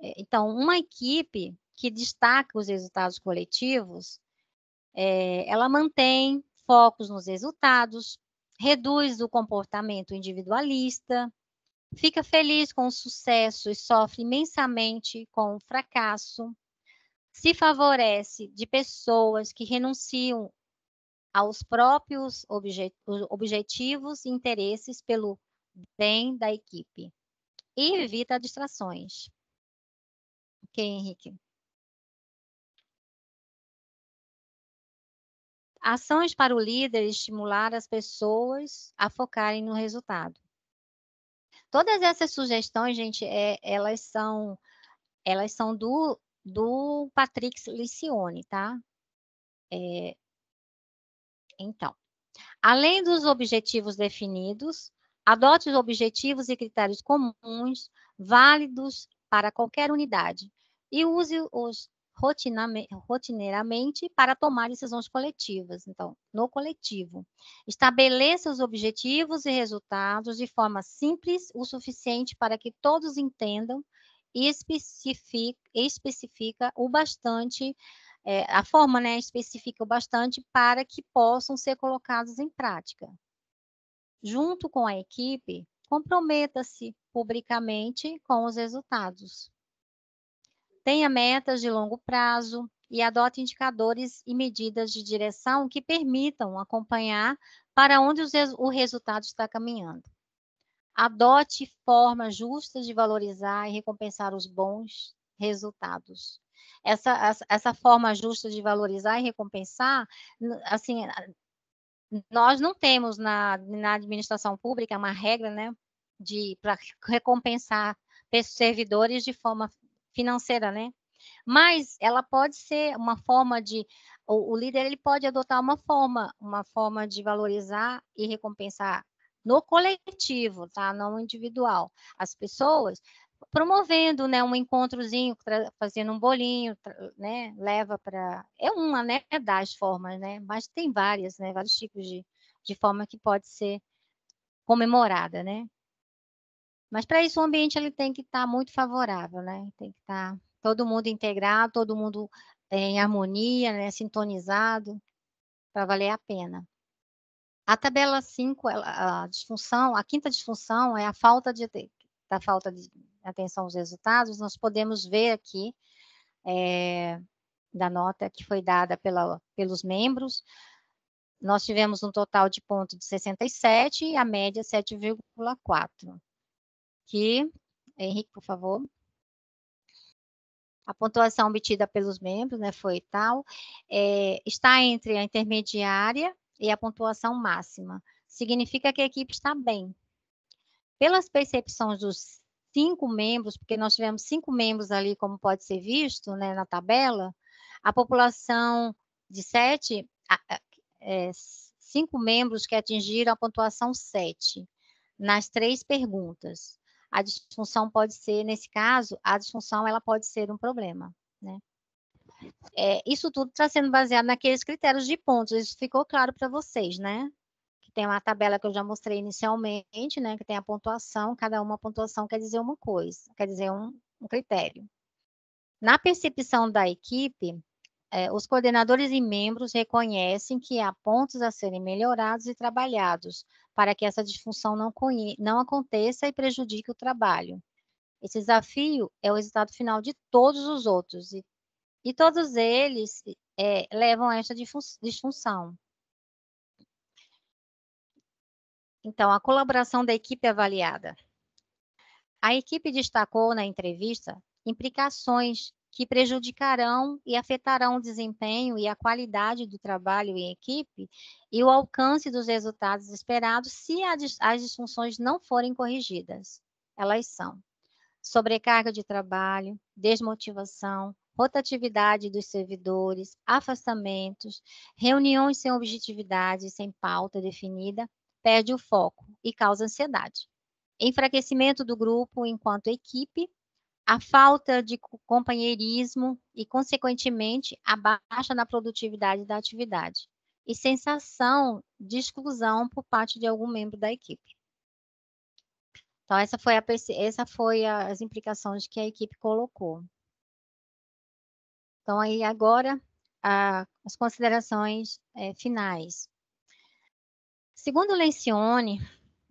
É, então, uma equipe que destaca os resultados coletivos, é, ela mantém focos nos resultados, reduz o comportamento individualista, fica feliz com o sucesso e sofre imensamente com o fracasso, se favorece de pessoas que renunciam aos próprios objetivos e interesses pelo bem da equipe e evita distrações. Ok, Henrique? Ações para o líder estimular as pessoas a focarem no resultado. Todas essas sugestões, gente, é, elas são elas são do, do Patrick Licione, tá? É, então, além dos objetivos definidos, adote os objetivos e critérios comuns, válidos para qualquer unidade, e use-os rotineiramente para tomar decisões coletivas. Então, no coletivo, estabeleça os objetivos e resultados de forma simples o suficiente para que todos entendam e especifica, especifica o bastante é, a forma né, especifica bastante para que possam ser colocados em prática. Junto com a equipe, comprometa-se publicamente com os resultados. Tenha metas de longo prazo e adote indicadores e medidas de direção que permitam acompanhar para onde o resultado está caminhando. Adote formas justas de valorizar e recompensar os bons resultados essa, essa forma justa de valorizar e recompensar, assim, nós não temos na, na administração pública uma regra, né, de para recompensar servidores de forma financeira, né? Mas ela pode ser uma forma de o, o líder ele pode adotar uma forma, uma forma de valorizar e recompensar no coletivo, tá? Não individual. As pessoas promovendo, né, um encontrozinho, fazendo um bolinho, né, leva para é uma, né, das formas, né, mas tem várias, né, vários tipos de, de forma que pode ser comemorada, né. Mas para isso o ambiente ele tem que estar tá muito favorável, né, tem que estar tá todo mundo integrado, todo mundo é, em harmonia, né, sintonizado, para valer a pena. A tabela 5, a disfunção, a quinta disfunção é a falta de da falta de atenção aos resultados, nós podemos ver aqui é, da nota que foi dada pela, pelos membros, nós tivemos um total de ponto de 67 e a média 7,4. Que, Henrique, por favor. A pontuação obtida pelos membros né, foi tal, é, está entre a intermediária e a pontuação máxima. Significa que a equipe está bem. Pelas percepções dos cinco membros, porque nós tivemos cinco membros ali, como pode ser visto né, na tabela, a população de sete, é, cinco membros que atingiram a pontuação sete nas três perguntas. A disfunção pode ser, nesse caso, a disfunção ela pode ser um problema, né? É, isso tudo está sendo baseado naqueles critérios de pontos, isso ficou claro para vocês, né? que tem uma tabela que eu já mostrei inicialmente, né, que tem a pontuação, cada uma pontuação quer dizer uma coisa, quer dizer um, um critério. Na percepção da equipe, eh, os coordenadores e membros reconhecem que há pontos a serem melhorados e trabalhados para que essa disfunção não, não aconteça e prejudique o trabalho. Esse desafio é o resultado final de todos os outros, e, e todos eles é, levam a esta disfunção. Então, a colaboração da equipe avaliada. A equipe destacou na entrevista implicações que prejudicarão e afetarão o desempenho e a qualidade do trabalho em equipe e o alcance dos resultados esperados se as disfunções não forem corrigidas. Elas são sobrecarga de trabalho, desmotivação, rotatividade dos servidores, afastamentos, reuniões sem objetividade, sem pauta definida perde o foco e causa ansiedade. Enfraquecimento do grupo enquanto equipe, a falta de companheirismo e, consequentemente, a baixa na produtividade da atividade e sensação de exclusão por parte de algum membro da equipe. Então, essa foi, a, essa foi as implicações que a equipe colocou. Então, aí agora, a, as considerações é, finais. Segundo Lencioni,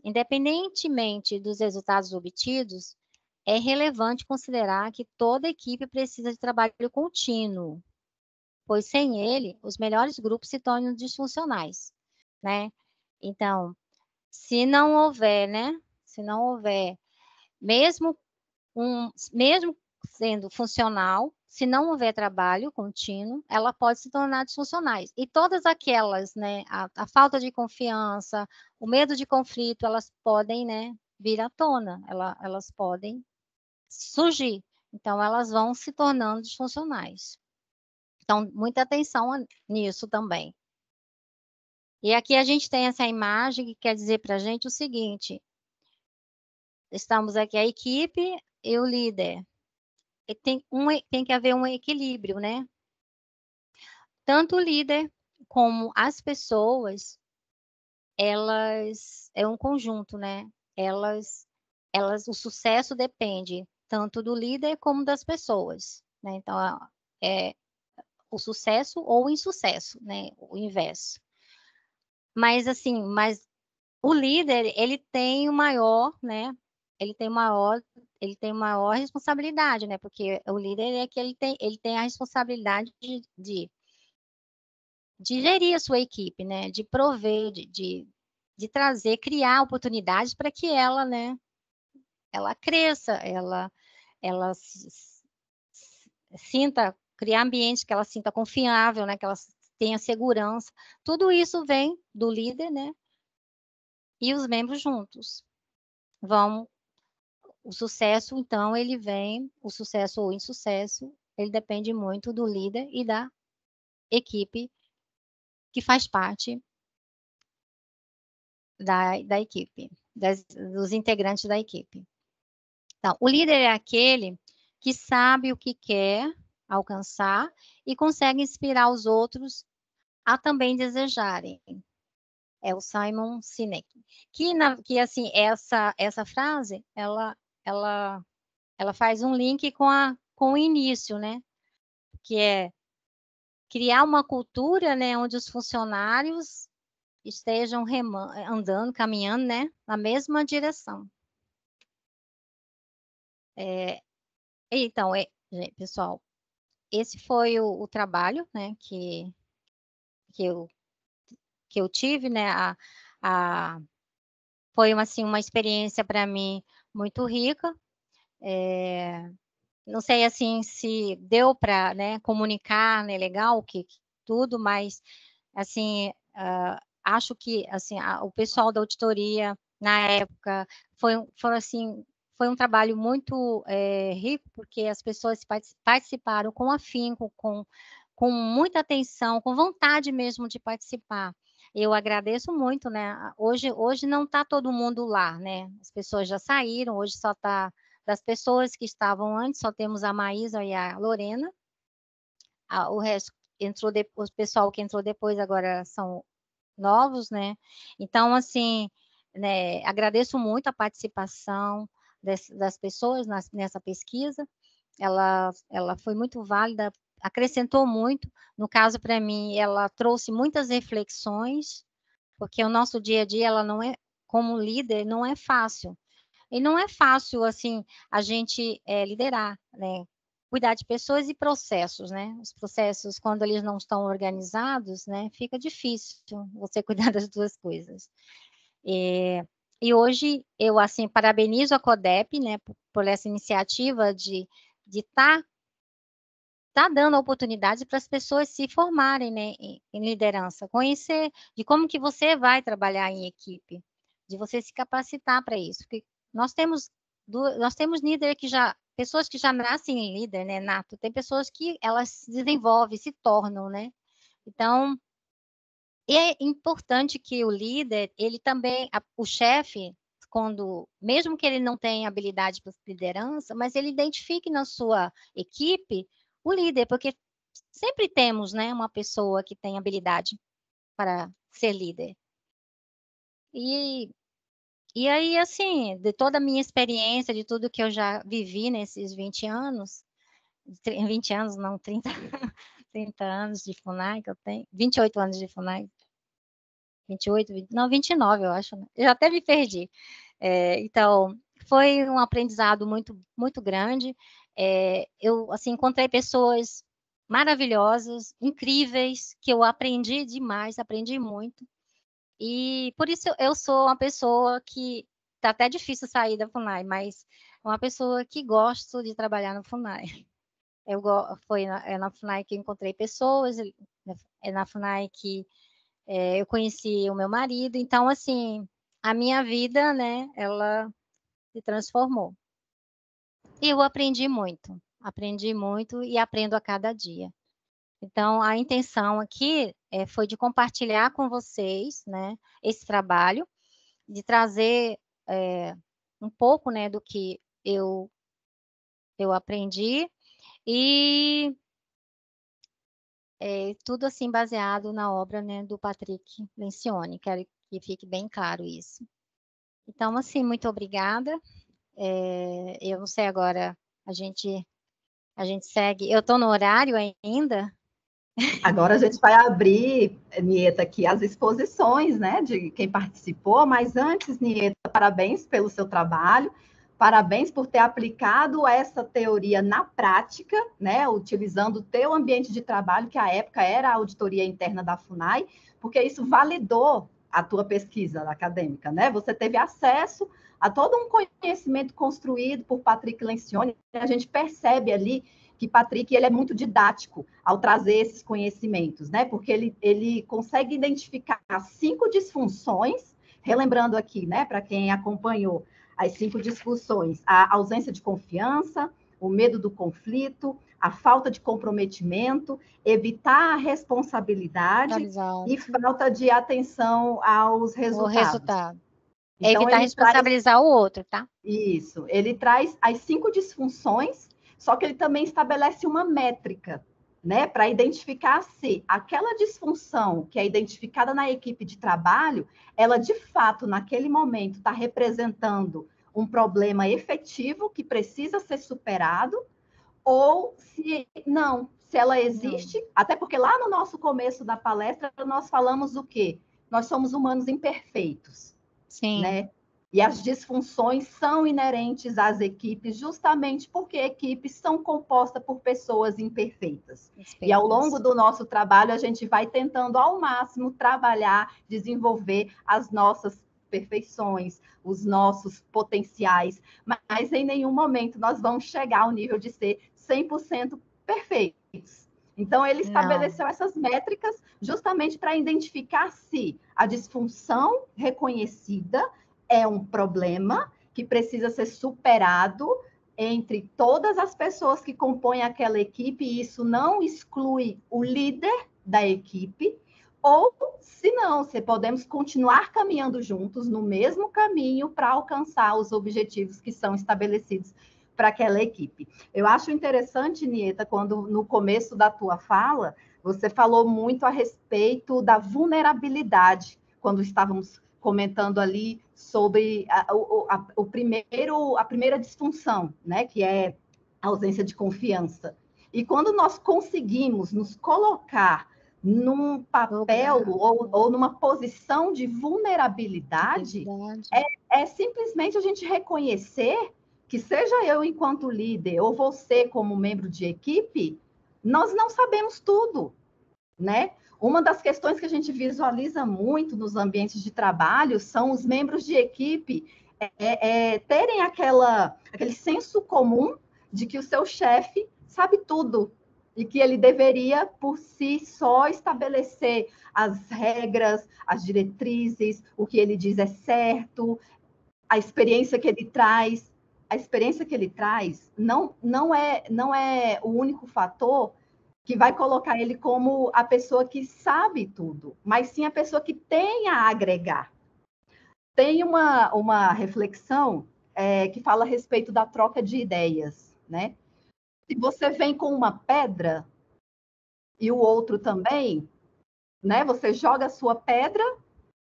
independentemente dos resultados obtidos, é relevante considerar que toda equipe precisa de trabalho contínuo, pois sem ele, os melhores grupos se tornam disfuncionais, né? Então, se não houver, né? Se não houver, mesmo um, mesmo sendo funcional, se não houver trabalho contínuo, ela pode se tornar disfuncionais. E todas aquelas, né, a, a, falta de confiança, o medo de conflito, elas podem, né, vir à tona, ela, elas podem surgir. Então, elas vão se tornando disfuncionais. Então, muita atenção nisso também. E aqui a gente tem essa imagem que quer dizer para a gente o seguinte: estamos aqui a equipe e o líder tem, um, tem que haver um equilíbrio, né? Tanto o líder como as pessoas, elas é um conjunto, né? Elas, elas, o sucesso depende tanto do líder como das pessoas, né? Então é o sucesso ou o insucesso, né? O inverso. Mas assim, mas o líder ele tem o maior, né? Ele tem maior ele tem maior responsabilidade, né? Porque o líder é que ele tem, ele tem a responsabilidade de, de, de gerir a sua equipe, né? De prover, de, de, de trazer, criar oportunidades para que ela, né? Ela cresça, ela, ela sinta, criar ambientes que ela sinta confiável, né? Que ela tenha segurança. Tudo isso vem do líder, né? E os membros juntos vão o sucesso, então, ele vem, o sucesso ou insucesso, ele depende muito do líder e da equipe que faz parte da, da equipe, das, dos integrantes da equipe. Então, o líder é aquele que sabe o que quer alcançar e consegue inspirar os outros a também desejarem. É o Simon Sinek. Que, na, que assim, essa, essa frase, ela, ela, ela faz um link com, a, com o início, né? Que é criar uma cultura, né, onde os funcionários estejam remando, andando, caminhando, né, na mesma direção. É, então, é, pessoal, esse foi o, o, trabalho, né, que, que, eu, que eu tive, né, a, a, foi uma, assim, uma experiência para mim muito rica, é, não sei assim se deu para né, comunicar, né, legal, que tudo, mas assim uh, acho que assim a, o pessoal da auditoria na época foi, foi assim foi um trabalho muito é, rico porque as pessoas participaram com afinco, com com muita atenção, com vontade mesmo de participar. Eu agradeço muito, né? Hoje, hoje não está todo mundo lá, né? As pessoas já saíram, hoje só está das pessoas que estavam antes, só temos a Maísa e a Lorena. o resto entrou o pessoal que entrou depois agora são novos, né? Então, assim, né, agradeço muito a participação das, pessoas nessa pesquisa. Ela, ela foi muito válida, acrescentou muito. No caso, para mim, ela trouxe muitas reflexões, porque o nosso dia a dia, ela não é, como líder, não é fácil. E não é fácil, assim, a gente é, liderar, né? Cuidar de pessoas e processos, né? Os processos, quando eles não estão organizados, né? Fica difícil você cuidar das duas coisas. E, e hoje, eu, assim, parabenizo a CODEP, né? Por, essa iniciativa de estar tá está dando oportunidade para as pessoas se formarem né, em, em, liderança, conhecer de como que você vai trabalhar em equipe, de você se capacitar para isso. Porque nós temos nós temos líder que já pessoas que já nascem líder, né, nato. Tem pessoas que elas se desenvolvem, se tornam, né? Então é importante que o líder, ele também, a, o chefe, quando, mesmo que ele não tenha habilidade para liderança, mas ele identifique na sua equipe o líder, porque sempre temos, né, uma pessoa que tem habilidade para ser líder. E e aí, assim, de toda a minha experiência, de tudo que eu já vivi nesses 20 anos, 20 anos, não, 30, 30 anos de FUNAI que eu tenho, 28 anos de FUNAI, 28, 20, não, 29 eu acho, né? eu já até me perdi. É, então, foi um aprendizado muito, muito grande. É, eu, assim, encontrei pessoas maravilhosas, incríveis, que eu aprendi demais, aprendi muito. E por isso eu sou uma pessoa que tá até difícil sair da FUNAI, mas uma pessoa que gosto de trabalhar no FUNAI. Eu foi na, é na FUNAI que encontrei pessoas, é na FUNAI que é, eu conheci o meu marido, então assim a minha vida, né, ela se transformou. E eu aprendi muito, aprendi muito e aprendo a cada dia. Então, a intenção aqui é, foi de compartilhar com vocês né, esse trabalho, de trazer é, um pouco né, do que eu, eu aprendi e é, tudo assim baseado na obra né, do Patrick Lencioni, quero que fique bem claro isso. Então, assim, muito obrigada. É, eu não sei agora, a gente a gente segue. Eu estou no horário ainda, Agora a gente vai abrir, Nieta, aqui as exposições, né, de quem participou, mas antes, Nieta, parabéns pelo seu trabalho, parabéns por ter aplicado essa teoria na prática, né, utilizando o teu ambiente de trabalho, que à época era a auditoria interna da FUNAI, porque isso validou a tua pesquisa acadêmica, né? Você teve acesso a todo um conhecimento construído por Patrick Lencioni, a gente percebe ali que Patrick ele é muito didático ao trazer esses conhecimentos, né? Porque ele, ele consegue identificar cinco disfunções, relembrando aqui, né, para quem acompanhou as cinco disfunções: a ausência de confiança, o medo do conflito, a falta de comprometimento, evitar a responsabilidade e falta de atenção aos resultados. O resultado. Então, evitar responsabilizar traz... o outro, tá? Isso. Ele traz as cinco disfunções, só que ele também estabelece uma métrica, né, para identificar se aquela disfunção que é identificada na equipe de trabalho, ela de fato, naquele momento, está representando um problema efetivo que precisa ser superado, ou se não, se ela existe, não. até porque lá no nosso começo da palestra nós falamos o quê? Nós somos humanos imperfeitos. Sim. Né? E as disfunções são inerentes às equipes, justamente porque equipes são compostas por pessoas imperfeitas. E ao longo do nosso trabalho, a gente vai tentando ao máximo trabalhar, desenvolver as nossas perfeições, os nossos potenciais, mas em nenhum momento nós vamos chegar ao nível de ser 100% perfeitos. Então, ele estabeleceu Não. essas métricas justamente para identificar se a disfunção reconhecida é um problema que precisa ser superado entre todas as pessoas que compõem aquela equipe, e isso não exclui o líder da equipe, ou se não, se podemos continuar caminhando juntos no mesmo caminho para alcançar os objetivos que são estabelecidos para aquela equipe. Eu acho interessante, Nieta, quando no começo da tua fala, você falou muito a respeito da vulnerabilidade, quando estávamos comentando ali sobre a, a, o primeiro, a primeira disfunção, né, que é a ausência de confiança. E quando nós conseguimos nos colocar num papel ou, ou, numa posição de vulnerabilidade, é, é, simplesmente a gente reconhecer que seja eu enquanto líder ou você como membro de equipe, nós não sabemos tudo, né? Uma das questões que a gente visualiza muito nos ambientes de trabalho são os membros de equipe é, é, terem aquela, aquele senso comum de que o seu chefe sabe tudo e que ele deveria, por si só, estabelecer as regras, as diretrizes, o que ele diz é certo, a experiência que ele traz. A experiência que ele traz não, não, é, não é o único fator que vai colocar ele como a pessoa que sabe tudo, mas sim a pessoa que tem a agregar. Tem uma, uma reflexão é, que fala a respeito da troca de ideias, né? Se você vem com uma pedra e o outro também, né? Você joga a sua pedra,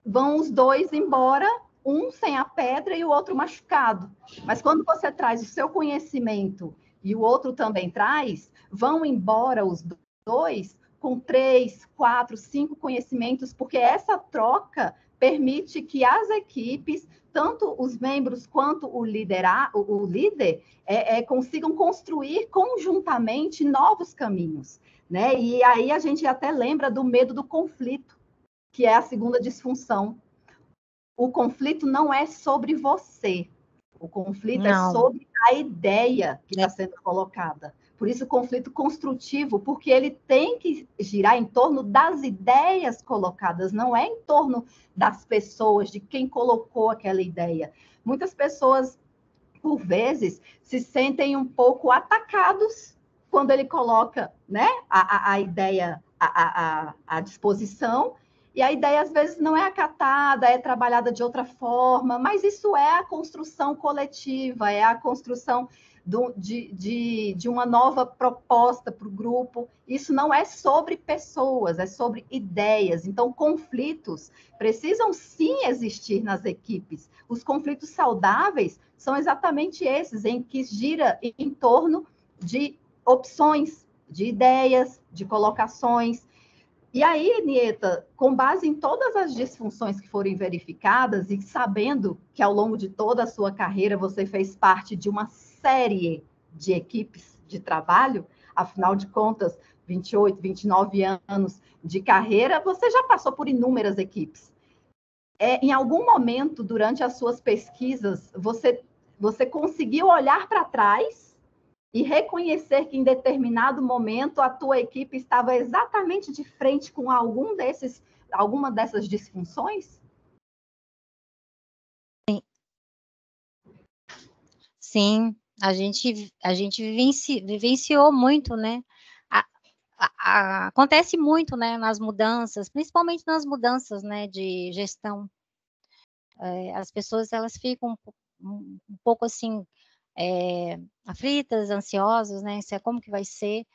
vão os dois embora um sem a pedra e o outro machucado. Mas quando você traz o seu conhecimento e o outro também traz, vão embora os dois com três, quatro, cinco conhecimentos, porque essa troca permite que as equipes, tanto os membros quanto o, liderar, o, o líder, é, é, consigam construir conjuntamente novos caminhos. Né? E aí a gente até lembra do medo do conflito, que é a segunda disfunção o conflito não é sobre você. O conflito é não. é sobre a ideia que está é. sendo colocada. Por isso, o conflito construtivo, porque ele tem que girar em torno das ideias colocadas, não é em torno das pessoas, de quem colocou aquela ideia. Muitas pessoas, por vezes, se sentem um pouco atacados quando ele coloca né, a, a, a ideia à, à, à disposição e a ideia, às vezes, não é acatada, é trabalhada de outra forma, mas isso é a construção coletiva, é a construção do, de, de, de uma nova proposta para o grupo. Isso não é sobre pessoas, é sobre ideias. Então, conflitos precisam sim existir nas equipes. Os conflitos saudáveis são exatamente esses, em que gira em torno de opções, de ideias, de colocações, e aí, Nieta, com base em todas as disfunções que forem verificadas e sabendo que ao longo de toda a sua carreira você fez parte de uma série de equipes de trabalho, afinal de contas, 28, 29 anos de carreira, você já passou por inúmeras equipes. É, em algum momento durante as suas pesquisas, você, você conseguiu olhar para trás e reconhecer que em determinado momento a tua equipe estava exatamente de frente com algum desses, alguma dessas disfunções? Sim. Sim, a gente, a gente vivenci, vivenciou muito, né? A, a, acontece muito, né, nas mudanças, principalmente nas mudanças, né, de gestão. É, as pessoas, elas ficam um, um pouco, assim, é, aflitas, ansiosas, né, se é como que vai ser,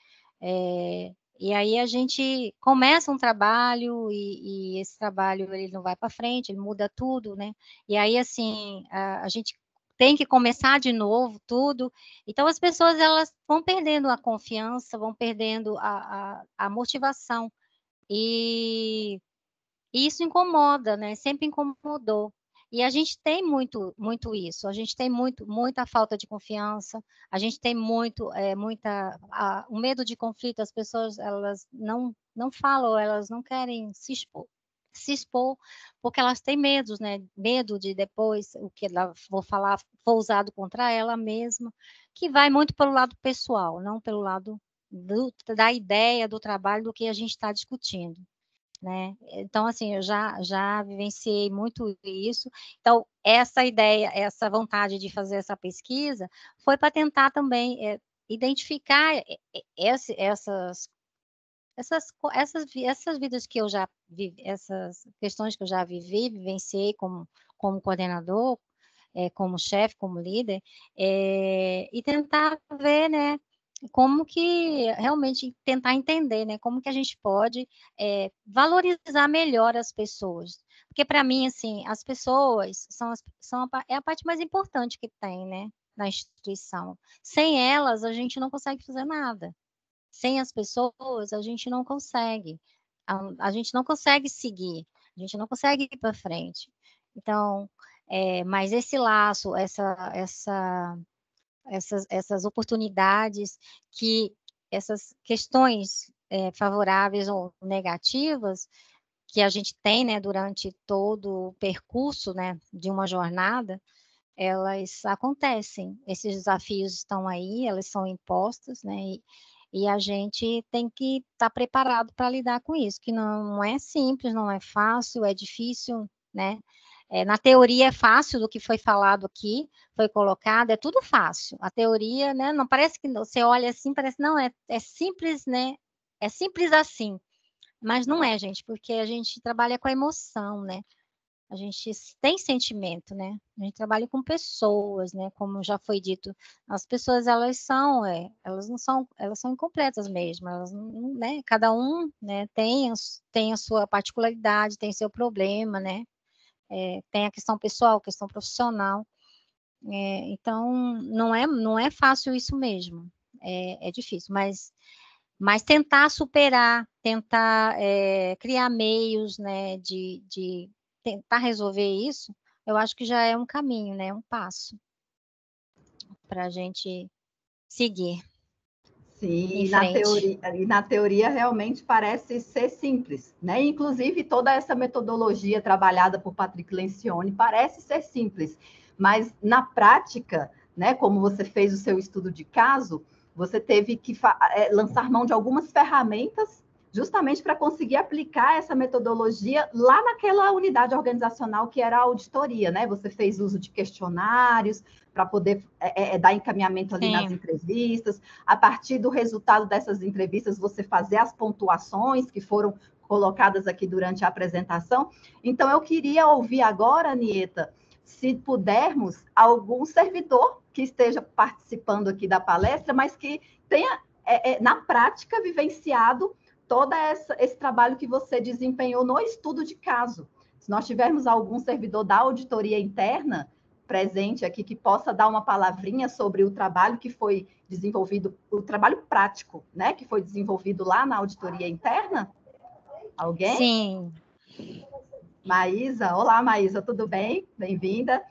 é, e aí a gente começa um trabalho e, e esse trabalho ele não vai para frente, ele muda tudo, né? E aí assim a, a, gente tem que começar de novo tudo. Então as pessoas elas vão perdendo a confiança, vão perdendo a, a, a motivação e, e isso incomoda, né? Sempre incomodou. E a gente tem muito, muito isso. A gente tem muito, muita falta de confiança. A gente tem muito, é, muita, a, o medo de conflito. As pessoas elas não, não falam, elas não querem se expor, se expor, porque elas têm medos, né? Medo de depois o que ela vou falar for usado contra ela mesma, que vai muito pelo lado pessoal, não pelo lado do, da ideia do trabalho do que a gente está discutindo né? Então, assim, eu já, já vivenciei muito isso. Então, essa ideia, essa vontade de fazer essa pesquisa foi para tentar também é, identificar esse, essas essas, essas, essas vidas que eu já vivi, essas questões que eu já vivi, vivenciei como, como coordenador, é, como chefe, como líder, é, e tentar ver, né, como que realmente tentar entender, né, como que a gente pode é, valorizar melhor as pessoas, porque para mim, assim, as pessoas são, as, são a, é a parte mais importante que tem, né, na instituição. Sem elas, a gente não consegue fazer nada. Sem as pessoas, a gente não consegue. A, a gente não consegue seguir, a gente não consegue ir para frente. Então, é, mas esse laço, essa, essa essas, essas oportunidades que essas questões é, favoráveis ou negativas que a gente tem, né, durante todo o percurso, né, de uma jornada, elas acontecem. Esses desafios estão aí, elas são impostos, né, e, e a gente tem que estar tá preparado para lidar com isso, que não é simples, não é fácil, é difícil, né, é, na teoria é fácil do que foi falado aqui, foi colocado, é tudo fácil. A teoria, né, não parece que você olha assim, parece, não, é, é simples, né? É simples assim. Mas não é, gente, porque a gente trabalha com a emoção, né? A gente tem sentimento, né? A gente trabalha com pessoas, né? Como já foi dito, as pessoas elas são, é, elas não são, elas são incompletas mesmo. Elas, né? Cada um, né? Tem, tem a sua particularidade, tem seu problema, né? É, tem a questão pessoal, questão profissional. É, então, não é, não é fácil isso mesmo, é, é difícil, mas, mas tentar superar, tentar é, criar meios né, de, de tentar resolver isso, eu acho que já é um caminho, né, um passo para a gente seguir. Sim, e na, teoria, e na teoria realmente parece ser simples, né? Inclusive, toda essa metodologia trabalhada por Patrick Lencioni parece ser simples, mas na prática, né, como você fez o seu estudo de caso, você teve que é, lançar mão de algumas ferramentas justamente para conseguir aplicar essa metodologia lá naquela unidade organizacional que era a auditoria, né? Você fez uso de questionários para poder é, é, dar encaminhamento ali Sim. nas entrevistas. A partir do resultado dessas entrevistas, você fazer as pontuações que foram colocadas aqui durante a apresentação. Então, eu queria ouvir agora, Anieta, se pudermos, algum servidor que esteja participando aqui da palestra, mas que tenha, é, é, na prática, vivenciado todo esse trabalho que você desempenhou no estudo de caso. Se nós tivermos algum servidor da auditoria interna presente aqui que possa dar uma palavrinha sobre o trabalho que foi desenvolvido, o trabalho prático, né, que foi desenvolvido lá na auditoria interna? Alguém? Sim. Maísa, olá Maísa, tudo bem? Bem-vinda.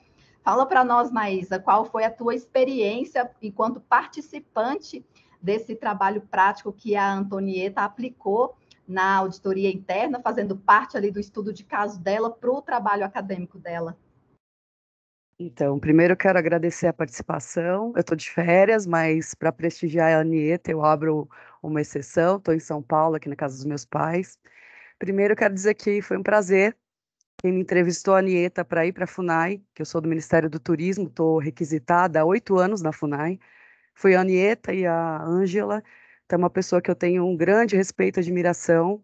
Fala para nós, Maísa, qual foi a tua experiência enquanto participante desse trabalho prático que a Antonieta aplicou na auditoria interna, fazendo parte ali do estudo de caso dela para o trabalho acadêmico dela. Então, primeiro eu quero agradecer a participação. Eu estou de férias, mas para prestigiar a Anieta, eu abro uma exceção. Estou em São Paulo, aqui na casa dos meus pais. Primeiro, eu quero dizer que foi um prazer Quem me entrevistou a Anieta para ir para a FUNAI, que eu sou do Ministério do Turismo, estou requisitada há oito anos na FUNAI, foi a Anieta e a Ângela, então é uma pessoa que eu tenho um grande respeito e admiração,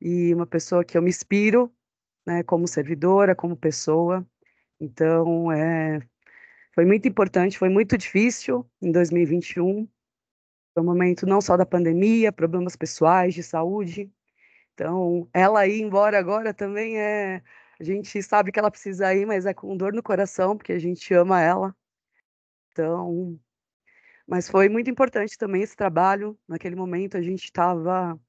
e uma pessoa que eu me inspiro, né, como servidora, como pessoa. Então, é, foi muito importante, foi muito difícil em 2021. Foi um momento não só da pandemia, problemas pessoais, de saúde. Então, ela ir embora agora também é. A gente sabe que ela precisa ir, mas é com dor no coração, porque a gente ama ela. Então, mas foi muito importante também esse trabalho. Naquele momento a gente estava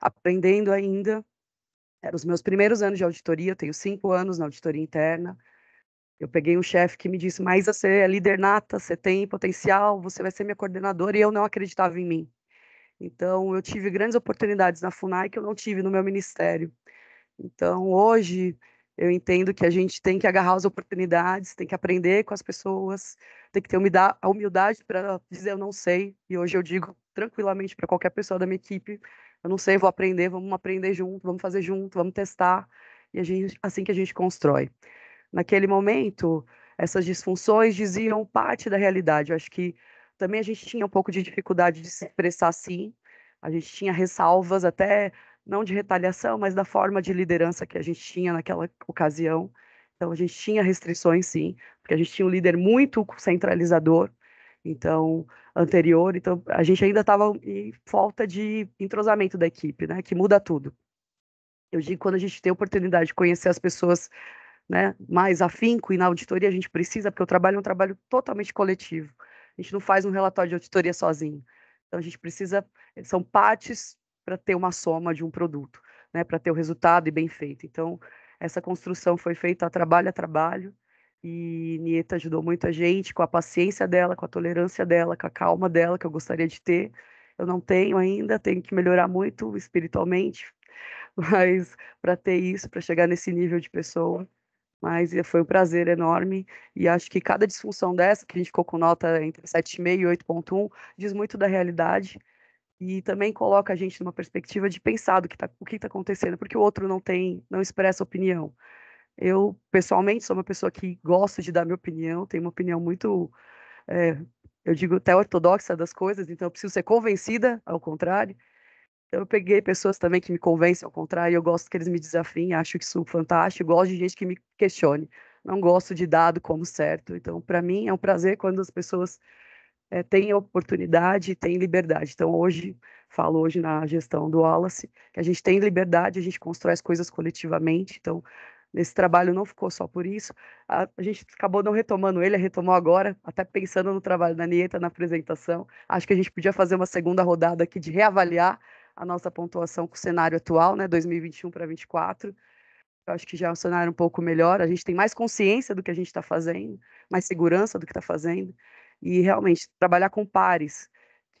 aprendendo ainda. Eram os meus primeiros anos de auditoria, eu tenho cinco anos na auditoria interna. Eu peguei um chefe que me disse: Mas você é líder nata, você tem potencial, você vai ser minha coordenadora, e eu não acreditava em mim. Então, eu tive grandes oportunidades na FUNAI que eu não tive no meu ministério. Então, hoje, eu entendo que a gente tem que agarrar as oportunidades, tem que aprender com as pessoas, tem que ter a humildade para dizer eu não sei. E hoje eu digo tranquilamente para qualquer pessoa da minha equipe: eu não sei, vou aprender, vamos aprender junto, vamos fazer junto, vamos testar. E gente, assim que a gente constrói naquele momento, essas disfunções diziam parte da realidade. Eu acho que também a gente tinha um pouco de dificuldade de se expressar assim, a gente tinha ressalvas até não de retaliação, mas da forma de liderança que a gente tinha naquela ocasião. Então a gente tinha restrições sim, porque a gente tinha um líder muito centralizador, então anterior, então a gente ainda estava em falta de entrosamento da equipe, né, que muda tudo. Eu digo quando a gente tem a oportunidade de conhecer as pessoas né, mais afinco e na auditoria a gente precisa, porque o trabalho é um trabalho totalmente coletivo. A gente não faz um relatório de auditoria sozinho. Então a gente precisa, são partes para ter uma soma de um produto, né, para ter o resultado e bem feito. Então essa construção foi feita a trabalho a trabalho e Nieta ajudou muito a gente com a paciência dela, com a tolerância dela, com a calma dela que eu gostaria de ter. Eu não tenho ainda, tenho que melhorar muito espiritualmente, mas para ter isso, para chegar nesse nível de pessoa, mas eh, foi um prazer enorme e acho que cada disfunção dessa, que a gente ficou com nota entre 7,5 e 8,1, diz muito da realidade e também coloca a gente numa perspectiva de pensar do que tá, o que está acontecendo, porque o outro não tem, não expressa opinião. Eu, pessoalmente, sou uma pessoa que gosto de dar minha opinião, tenho uma opinião muito, é, eu digo, até ortodoxa das coisas, então eu preciso ser convencida, ao contrário, eu peguei pessoas também que me convencem ao contrário, eu gosto que eles me desafiem, acho isso fantástico, gosto de gente que me questione, não gosto de dado como certo. Então, para mim, é um prazer quando as pessoas é, têm oportunidade, têm liberdade. Então, hoje, falo hoje na gestão do Wallace, que a gente tem liberdade, a gente constrói as coisas coletivamente. Então, nesse trabalho não ficou só por isso. A, a, gente acabou não retomando ele, retomou agora, até pensando no trabalho da Nieta na apresentação. Acho que a gente podia fazer uma segunda rodada aqui de reavaliar a nossa pontuação com o cenário atual, né, 2021 para 2024. Eu acho que já é um cenário um pouco melhor, a gente tem mais consciência do que a gente está fazendo, mais segurança do que está fazendo, e realmente trabalhar com pares,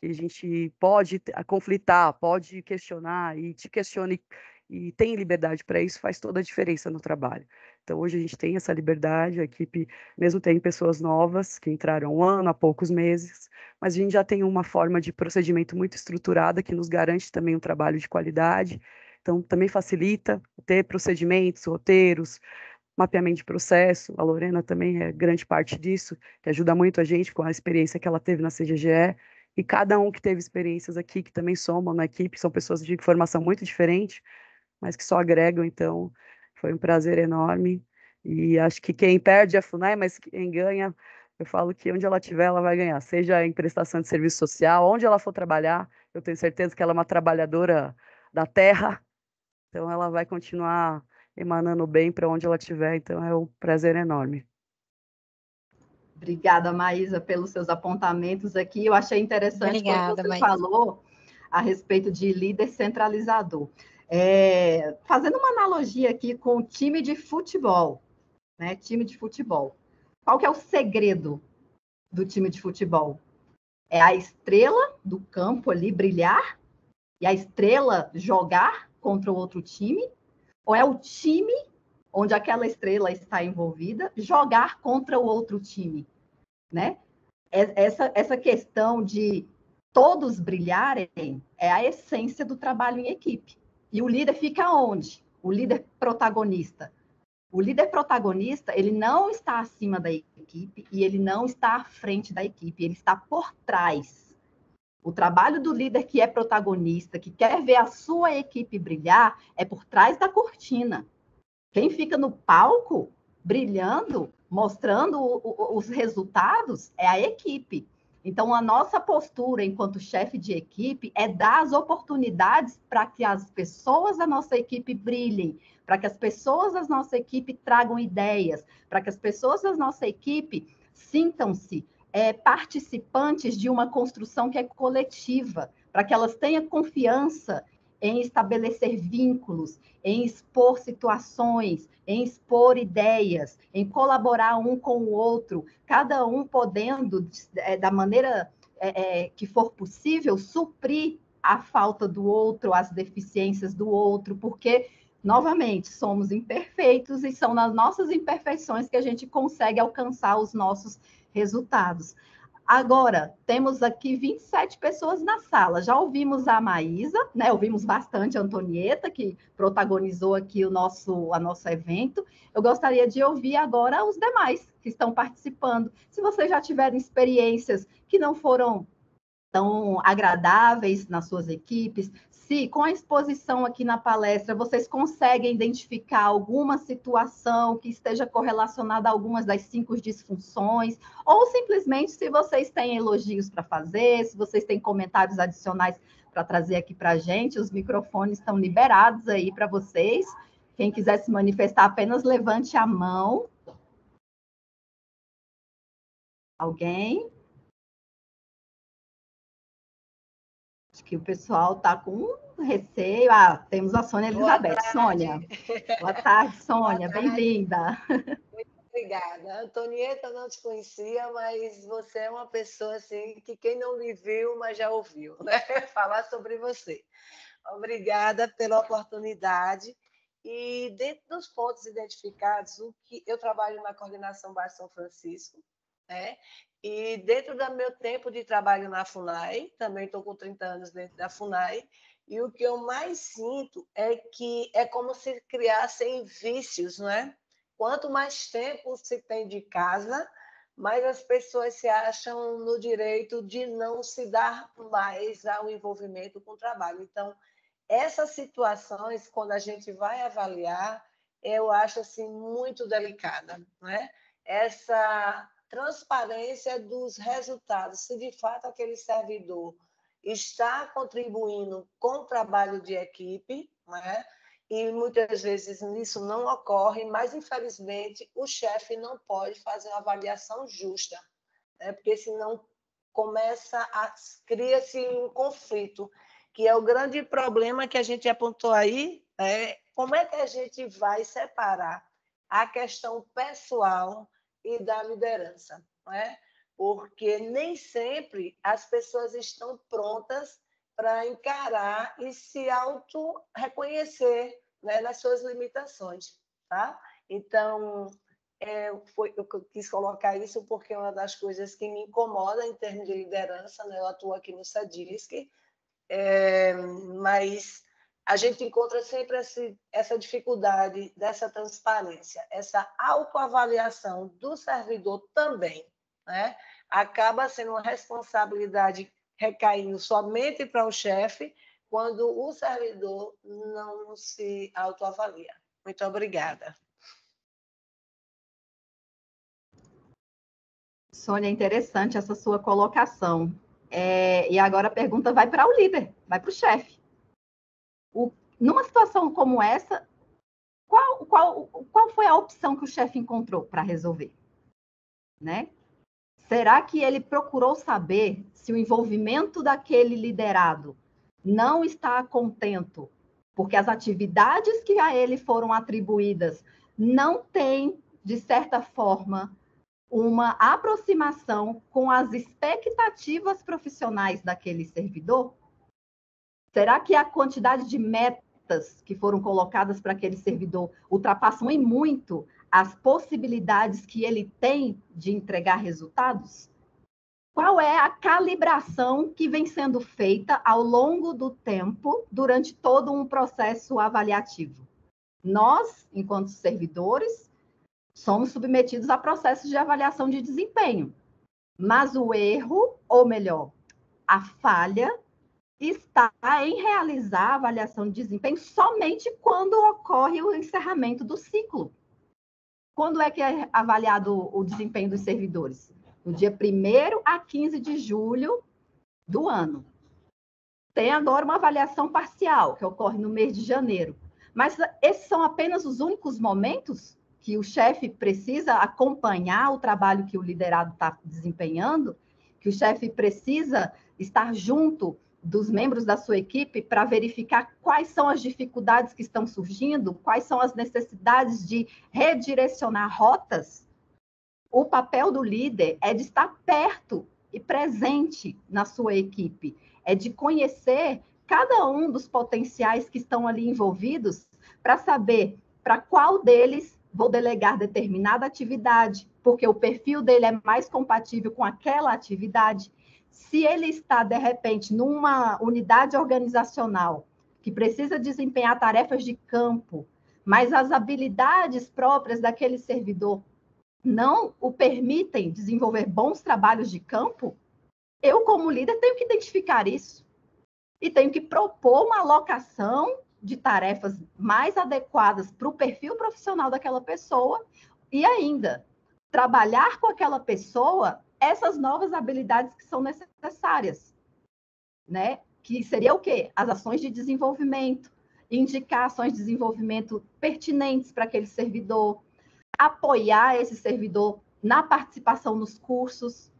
que a gente pode conflitar, pode questionar, e te questione e tem liberdade para isso, faz toda a diferença no trabalho. Então, hoje a gente tem essa liberdade, a equipe, mesmo tem pessoas novas que entraram um ano, há poucos meses, mas a gente já tem uma forma de procedimento muito estruturada que nos garante também um trabalho de qualidade. Então, também facilita ter procedimentos, roteiros, mapeamento de processo. A Lorena também é grande parte disso, que ajuda muito a gente com a experiência que ela teve na CGGE. E cada um que teve experiências aqui, que também somam na equipe, são pessoas de formação muito diferente, mas que só agregam. Então, foi um prazer enorme. E acho que quem perde é a FUNAI, mas quem ganha, eu falo que onde ela estiver, ela vai ganhar. Seja em prestação de serviço social, onde ela for trabalhar, eu tenho certeza que ela é uma trabalhadora da terra. Então, ela vai continuar emanando bem para onde ela estiver. Então, é um prazer enorme. Obrigada, Maísa, pelos seus apontamentos aqui. Eu achei interessante Obrigada, quando você Maísa. falou a respeito de líder centralizador. É, fazendo uma analogia aqui com o time de futebol, né? Time de futebol. Qual que é o segredo do time de futebol? É a estrela do campo ali brilhar e a estrela jogar contra o outro time? Ou é o time onde aquela estrela está envolvida jogar contra o outro time, né? Essa, essa questão de todos brilharem é a essência do trabalho em equipe. E o líder fica onde? O líder protagonista. O líder protagonista, ele não está acima da equipe e ele não está à frente da equipe, ele está por trás. O trabalho do líder que é protagonista, que quer ver a sua equipe brilhar, é por trás da cortina. Quem fica no palco, brilhando, mostrando o, o, os resultados, é a equipe. Então, a nossa postura enquanto chefe de equipe é dar as oportunidades para que as pessoas da nossa equipe brilhem, para que as pessoas da nossa equipe tragam ideias, para que as pessoas da nossa equipe sintam-se é, participantes de uma construção que é coletiva, para que elas tenham confiança em estabelecer vínculos, em expor situações, em expor ideias, em colaborar um com o outro, cada um podendo, é, da maneira é, é, que for possível, suprir a falta do outro, as deficiências do outro, porque, novamente, somos imperfeitos e são nas nossas imperfeições que a gente consegue alcançar os nossos resultados. Agora, temos aqui 27 pessoas na sala. Já ouvimos a Maísa, né? Ouvimos bastante a Antonieta, que protagonizou aqui o nosso, nosso evento. Eu gostaria de ouvir agora os demais que estão participando. Se vocês já tiveram experiências que não foram tão agradáveis nas suas equipes, se com a exposição aqui na palestra vocês conseguem identificar alguma situação que esteja correlacionada a algumas das cinco disfunções, ou simplesmente se vocês têm elogios para fazer, se vocês têm comentários adicionais para trazer aqui para a gente, os microfones estão liberados aí para vocês. Quem quiser se manifestar, apenas levante a mão. Alguém? Que o pessoal está com receio. Ah, temos a Sônia Elizabeth. Boa Sônia. Boa tarde, Sônia. Bem-vinda. Muito obrigada. Antonieta, não te conhecia, mas você é uma pessoa assim que quem não lhe viu, mas já ouviu, né? Falar sobre você. Obrigada pela oportunidade. E dentro dos pontos identificados, o que eu trabalho na coordenação Baixo São Francisco, né? E dentro do meu tempo de trabalho na FUNAI, também estou com 30 anos dentro da FUNAI, e o que eu mais sinto é que é como se criassem vícios, não é? Quanto mais tempo se tem de casa, mais as pessoas se acham no direito de não se dar mais ao envolvimento com o trabalho. Então, essas situações, quando a gente vai avaliar, eu acho assim muito delicada, não é? Essa transparência dos resultados, se de fato aquele servidor está contribuindo com o trabalho de equipe, né? e muitas vezes isso não ocorre, mas infelizmente o chefe não pode fazer uma avaliação justa, né? porque senão começa a cria-se um conflito, que é o grande problema que a gente apontou aí, é como é que a gente vai separar a questão pessoal e da liderança, não é? porque nem sempre as pessoas estão prontas para encarar e se auto-reconhecer né, nas suas limitações. Tá? Então, é, foi, eu quis colocar isso porque é uma das coisas que me incomoda em termos de liderança. Né? Eu atuo aqui no SADISC, é, mas a gente encontra sempre esse, essa dificuldade dessa transparência, essa autoavaliação do servidor também, né? acaba sendo uma responsabilidade recaindo somente para o chefe, quando o servidor não se autoavalia. Muito obrigada. Sônia, interessante essa sua colocação. É, e agora a pergunta vai para o líder, vai para o chefe numa situação como essa, qual, qual, qual foi a opção que o chefe encontrou para resolver? Né? Será que ele procurou saber se o envolvimento daquele liderado não está contento, porque as atividades que a ele foram atribuídas não têm, de certa forma, uma aproximação com as expectativas profissionais daquele servidor? Será que a quantidade de metas que foram colocadas para aquele servidor ultrapassam em muito as possibilidades que ele tem de entregar resultados? Qual é a calibração que vem sendo feita ao longo do tempo, durante todo um processo avaliativo? Nós, enquanto servidores, somos submetidos a processos de avaliação de desempenho. Mas o erro, ou melhor, a falha, está em realizar a avaliação de desempenho somente quando ocorre o encerramento do ciclo. Quando é que é avaliado o desempenho dos servidores? No dia 1 a 15 de julho do ano. Tem agora uma avaliação parcial, que ocorre no mês de janeiro. Mas esses são apenas os únicos momentos que o chefe precisa acompanhar o trabalho que o liderado está desempenhando, que o chefe precisa estar junto dos membros da sua equipe para verificar quais são as dificuldades que estão surgindo, quais são as necessidades de redirecionar rotas, o papel do líder é de estar perto e presente na sua equipe, é de conhecer cada um dos potenciais que estão ali envolvidos para saber para qual deles vou delegar determinada atividade, porque o perfil dele é mais compatível com aquela atividade se ele está, de repente, numa unidade organizacional que precisa desempenhar tarefas de campo, mas as habilidades próprias daquele servidor não o permitem desenvolver bons trabalhos de campo, eu, como líder, tenho que identificar isso e tenho que propor uma alocação de tarefas mais adequadas para o perfil profissional daquela pessoa e ainda trabalhar com aquela pessoa essas novas habilidades que são necessárias, né? Que seria o quê? As ações de desenvolvimento, indicar ações de desenvolvimento pertinentes para aquele servidor, apoiar esse servidor na participação nos cursos,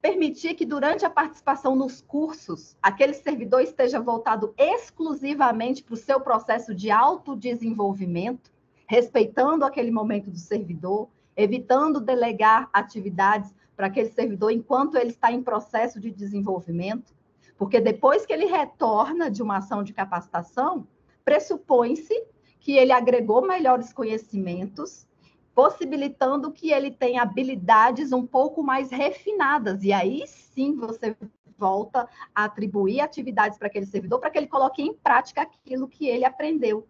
permitir que durante a participação nos cursos, aquele servidor esteja voltado exclusivamente para o seu processo de autodesenvolvimento, respeitando aquele momento do servidor, evitando delegar atividades para aquele servidor enquanto ele está em processo de desenvolvimento, porque depois que ele retorna de uma ação de capacitação, pressupõe-se que ele agregou melhores conhecimentos, possibilitando que ele tenha habilidades um pouco mais refinadas, e aí sim você volta a atribuir atividades para aquele servidor para que ele coloque em prática aquilo que ele aprendeu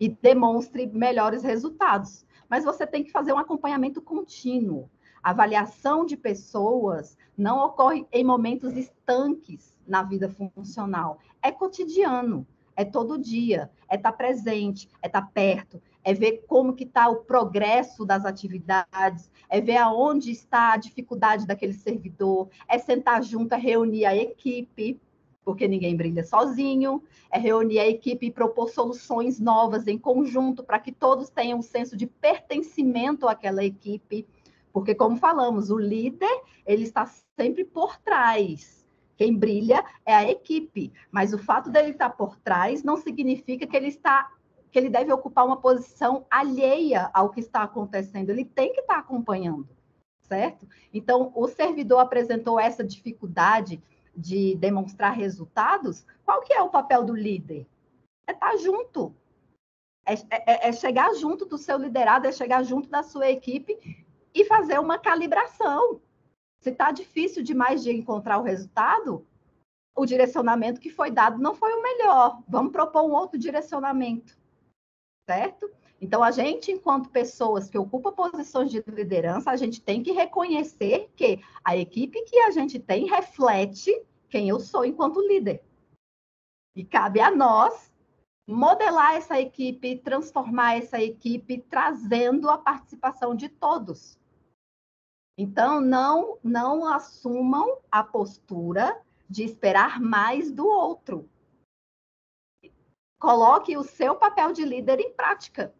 e demonstre melhores resultados mas você tem que fazer um acompanhamento contínuo. A avaliação de pessoas não ocorre em momentos estanques na vida funcional. É cotidiano, é todo dia, é estar tá presente, é estar tá perto, é ver como que está o progresso das atividades, é ver aonde está a dificuldade daquele servidor, é sentar junto, é reunir a equipe, porque ninguém brilha sozinho, é reunir a equipe e propor soluções novas em conjunto para que todos tenham um senso de pertencimento àquela equipe, porque como falamos, o líder, ele está sempre por trás. Quem brilha é a equipe, mas o fato dele estar por trás não significa que ele está que ele deve ocupar uma posição alheia ao que está acontecendo, ele tem que estar acompanhando, certo? Então, o servidor apresentou essa dificuldade de demonstrar resultados, qual que é o papel do líder? É estar tá junto. É, é, é, chegar junto do seu liderado, é chegar junto da sua equipe e fazer uma calibração. Se está difícil demais de encontrar o resultado, o direcionamento que foi dado não foi o melhor. Vamos propor um outro direcionamento, certo? Então, a gente, enquanto pessoas que ocupam posições de liderança, a gente tem que reconhecer que a equipe que a gente tem reflete quem eu sou enquanto líder. E cabe a nós modelar essa equipe, transformar essa equipe, trazendo a participação de todos. Então, não, não assumam a postura de esperar mais do outro. Coloque o seu papel de líder em prática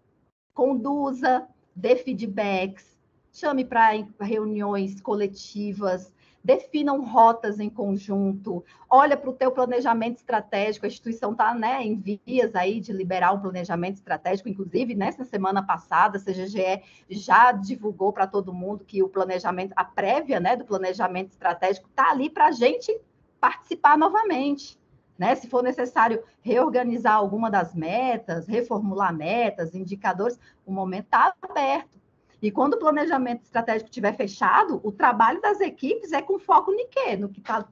conduza, dê feedbacks, chame para reuniões coletivas, definam rotas em conjunto, olha para o teu planejamento estratégico, a instituição está né, em vias aí de liberar um planejamento estratégico, inclusive nessa semana passada, a CGGE já divulgou para todo mundo que o planejamento, a prévia né, do planejamento estratégico está ali para a gente participar novamente. Né? Se for necessário reorganizar alguma das metas, reformular metas, indicadores, o momento está aberto. E quando o planejamento estratégico estiver fechado, o trabalho das equipes é com foco quê? No que está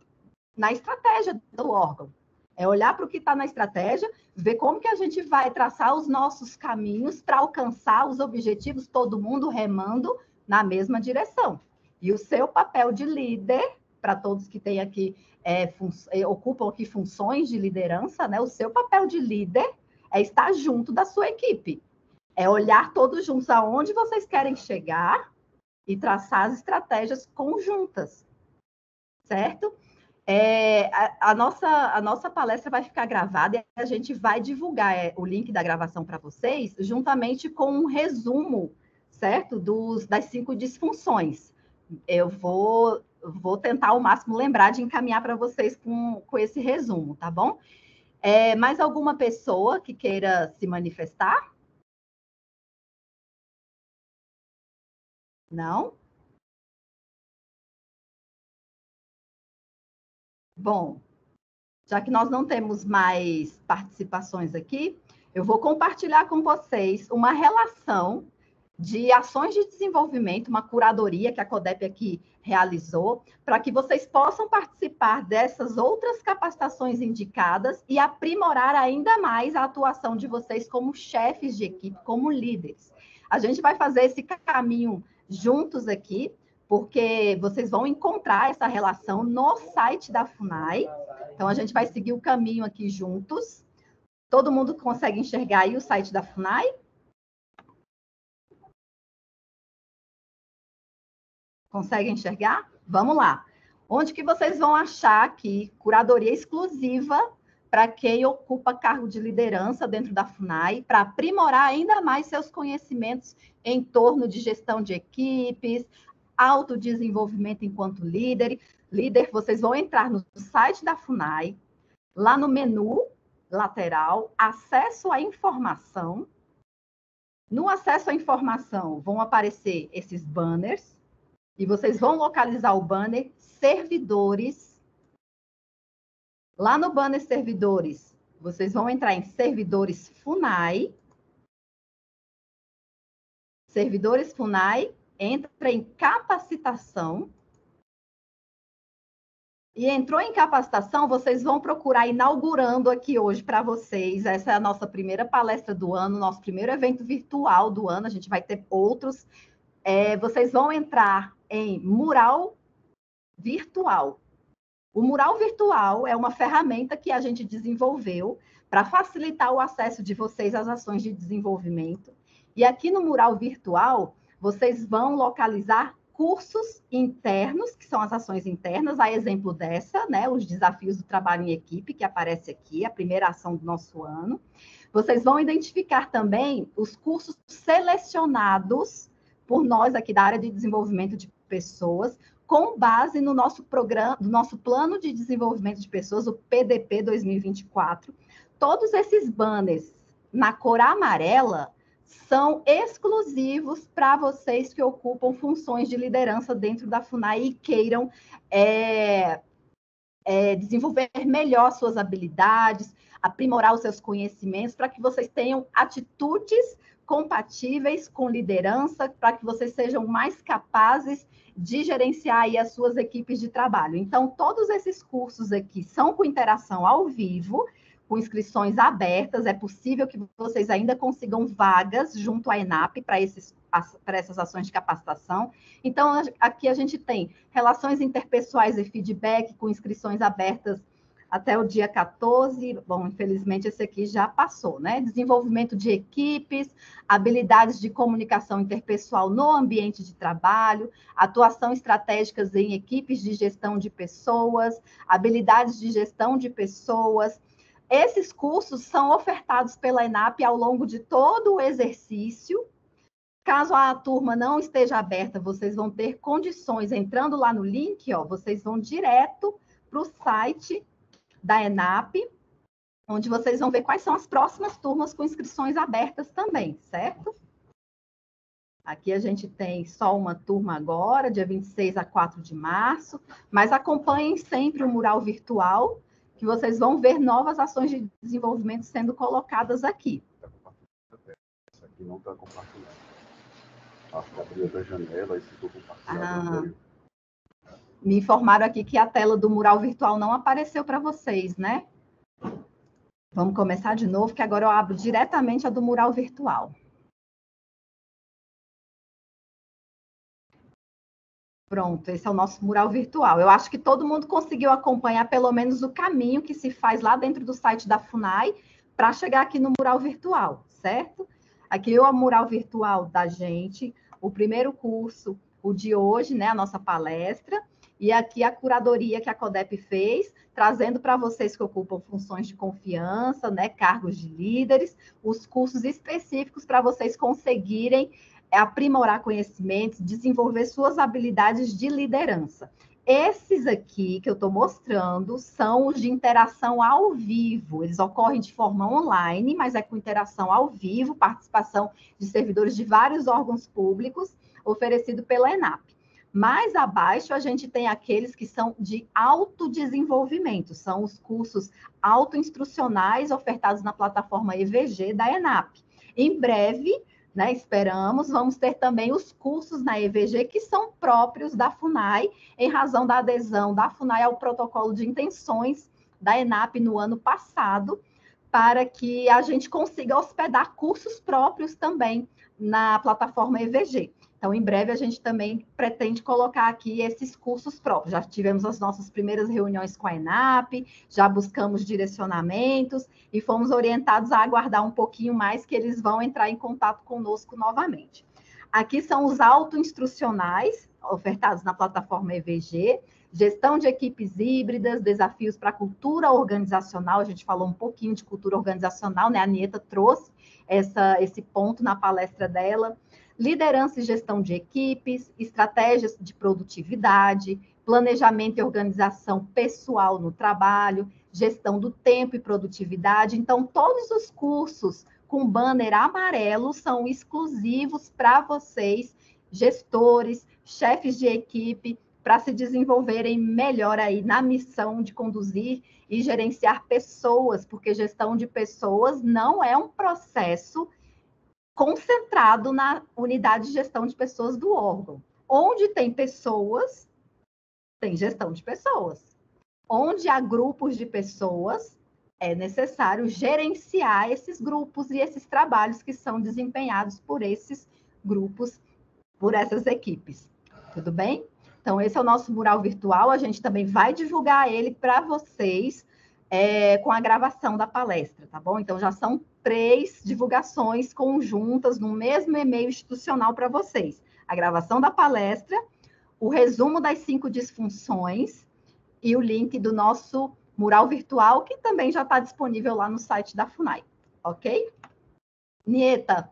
na estratégia do órgão. É olhar para o que está na estratégia, ver como que a gente vai traçar os nossos caminhos para alcançar os objetivos, todo mundo remando na mesma direção. E o seu papel de líder, para todos que têm aqui, é, é, ocupam aqui funções de liderança, né? O seu papel de líder é estar junto da sua equipe. É olhar todos juntos aonde vocês querem chegar e traçar as estratégias conjuntas, certo? É, a, a, nossa, a nossa palestra vai ficar gravada e a gente vai divulgar é, o link da gravação para vocês, juntamente com um resumo, certo? Dos, das cinco disfunções. Eu vou, vou tentar ao máximo lembrar de encaminhar para vocês com, com esse resumo, tá bom? É, mais alguma pessoa que queira se manifestar? Não? Bom, já que nós não temos mais participações aqui, eu vou compartilhar com vocês uma relação de ações de desenvolvimento, uma curadoria que a CODEP aqui realizou, para que vocês possam participar dessas outras capacitações indicadas e aprimorar ainda mais a atuação de vocês como chefes de equipe, como líderes. A gente vai fazer esse caminho juntos aqui, porque vocês vão encontrar essa relação no site da FUNAI. Então, a gente vai seguir o caminho aqui juntos. Todo mundo consegue enxergar aí o site da FUNAI? Consegue enxergar? Vamos lá. Onde que vocês vão achar aqui curadoria exclusiva para quem ocupa cargo de liderança dentro da FUNAI, para aprimorar ainda mais seus conhecimentos em torno de gestão de equipes, autodesenvolvimento enquanto líder. Líder, vocês vão entrar no site da FUNAI, lá no menu lateral, acesso à informação. No acesso à informação vão aparecer esses banners e vocês vão localizar o banner servidores Lá no banner servidores, vocês vão entrar em servidores FUNAI. Servidores FUNAI, entra em capacitação. E entrou em capacitação, vocês vão procurar inaugurando aqui hoje para vocês. Essa é a nossa primeira palestra do ano, nosso primeiro evento virtual do ano. A gente vai ter outros. É, vocês vão entrar em mural virtual. O mural virtual é uma ferramenta que a gente desenvolveu para facilitar o acesso de vocês às ações de desenvolvimento. E aqui no mural virtual, vocês vão localizar cursos internos, que são as ações internas, a exemplo dessa, né, os desafios do trabalho em equipe, que aparece aqui, a primeira ação do nosso ano. Vocês vão identificar também os cursos selecionados por nós aqui da área de desenvolvimento de pessoas, com base no nosso programa, no nosso plano de desenvolvimento de pessoas, o PDP 2024. Todos esses banners na cor amarela são exclusivos para vocês que ocupam funções de liderança dentro da FUNAI e queiram é, é, desenvolver melhor suas habilidades, aprimorar os seus conhecimentos, para que vocês tenham atitudes compatíveis com liderança, para que vocês sejam mais capazes de gerenciar as suas equipes de trabalho. Então, todos esses cursos aqui são com interação ao vivo, com inscrições abertas. É possível que vocês ainda consigam vagas junto à ENAP para esses para essas ações de capacitação. Então, aqui a gente tem relações interpessoais e feedback com inscrições abertas até o dia 14. Bom, infelizmente esse aqui já passou, né? Desenvolvimento de equipes, habilidades de comunicação interpessoal no ambiente de trabalho, atuação estratégicas em equipes de gestão de pessoas, habilidades de gestão de pessoas. Esses cursos são ofertados pela ENAP ao longo de todo o exercício. Caso a turma não esteja aberta, vocês vão ter condições, entrando lá no link, ó, vocês vão direto para o site da ENAP, onde vocês vão ver quais são as próximas turmas com inscrições abertas também, certo? Aqui a gente tem só uma turma agora, dia 26 a 4 de março, mas acompanhem sempre o mural virtual, que vocês vão ver novas ações de desenvolvimento sendo colocadas aqui. Essa aqui não está compartilhada. Acho que abriu da janela e ficou compartilhado. Ah me informaram aqui que a tela do mural virtual não apareceu para vocês, né? Vamos começar de novo, que agora eu abro diretamente a do mural virtual. Pronto, esse é o nosso mural virtual. Eu acho que todo mundo conseguiu acompanhar pelo menos o caminho que se faz lá dentro do site da FUNAI para chegar aqui no mural virtual, certo? Aqui é o mural virtual da gente, o primeiro curso, o de hoje, né, a nossa palestra, e aqui a curadoria que a CODEP fez, trazendo para vocês que ocupam funções de confiança, né, cargos de líderes, os cursos específicos para vocês conseguirem é aprimorar conhecimentos, desenvolver suas habilidades de liderança. Esses aqui que eu estou mostrando são os de interação ao vivo. Eles ocorrem de forma online, mas é com interação ao vivo, participação de servidores de vários órgãos públicos, oferecido pela ENAP. Mais abaixo, a gente tem aqueles que são de autodesenvolvimento, são os cursos autoinstrucionais ofertados na plataforma EVG da ENAP. Em breve, né, esperamos, vamos ter também os cursos na EVG que são próprios da FUNAI, em razão da adesão da FUNAI ao protocolo de intenções da ENAP no ano passado, para que a gente consiga hospedar cursos próprios também na plataforma EVG. Então, em breve, a gente também pretende colocar aqui esses cursos próprios. Já tivemos as nossas primeiras reuniões com a ENAP, já buscamos direcionamentos e fomos orientados a aguardar um pouquinho mais que eles vão entrar em contato conosco novamente. Aqui são os autoinstrucionais ofertados na plataforma EVG, gestão de equipes híbridas, desafios para a cultura organizacional. A gente falou um pouquinho de cultura organizacional, né? A Anieta trouxe essa, esse ponto na palestra dela liderança e gestão de equipes, estratégias de produtividade, planejamento e organização pessoal no trabalho, gestão do tempo e produtividade. Então, todos os cursos com banner amarelo são exclusivos para vocês, gestores, chefes de equipe, para se desenvolverem melhor aí na missão de conduzir e gerenciar pessoas, porque gestão de pessoas não é um processo concentrado na unidade de gestão de pessoas do órgão. Onde tem pessoas, tem gestão de pessoas. Onde há grupos de pessoas, é necessário gerenciar esses grupos e esses trabalhos que são desempenhados por esses grupos, por essas equipes. Tudo bem? Então, esse é o nosso mural virtual. A gente também vai divulgar ele para vocês é, com a gravação da palestra, tá bom? Então, já são três divulgações conjuntas no mesmo e-mail institucional para vocês: a gravação da palestra, o resumo das cinco disfunções e o link do nosso mural virtual, que também já está disponível lá no site da FUNAI, ok? Nieta,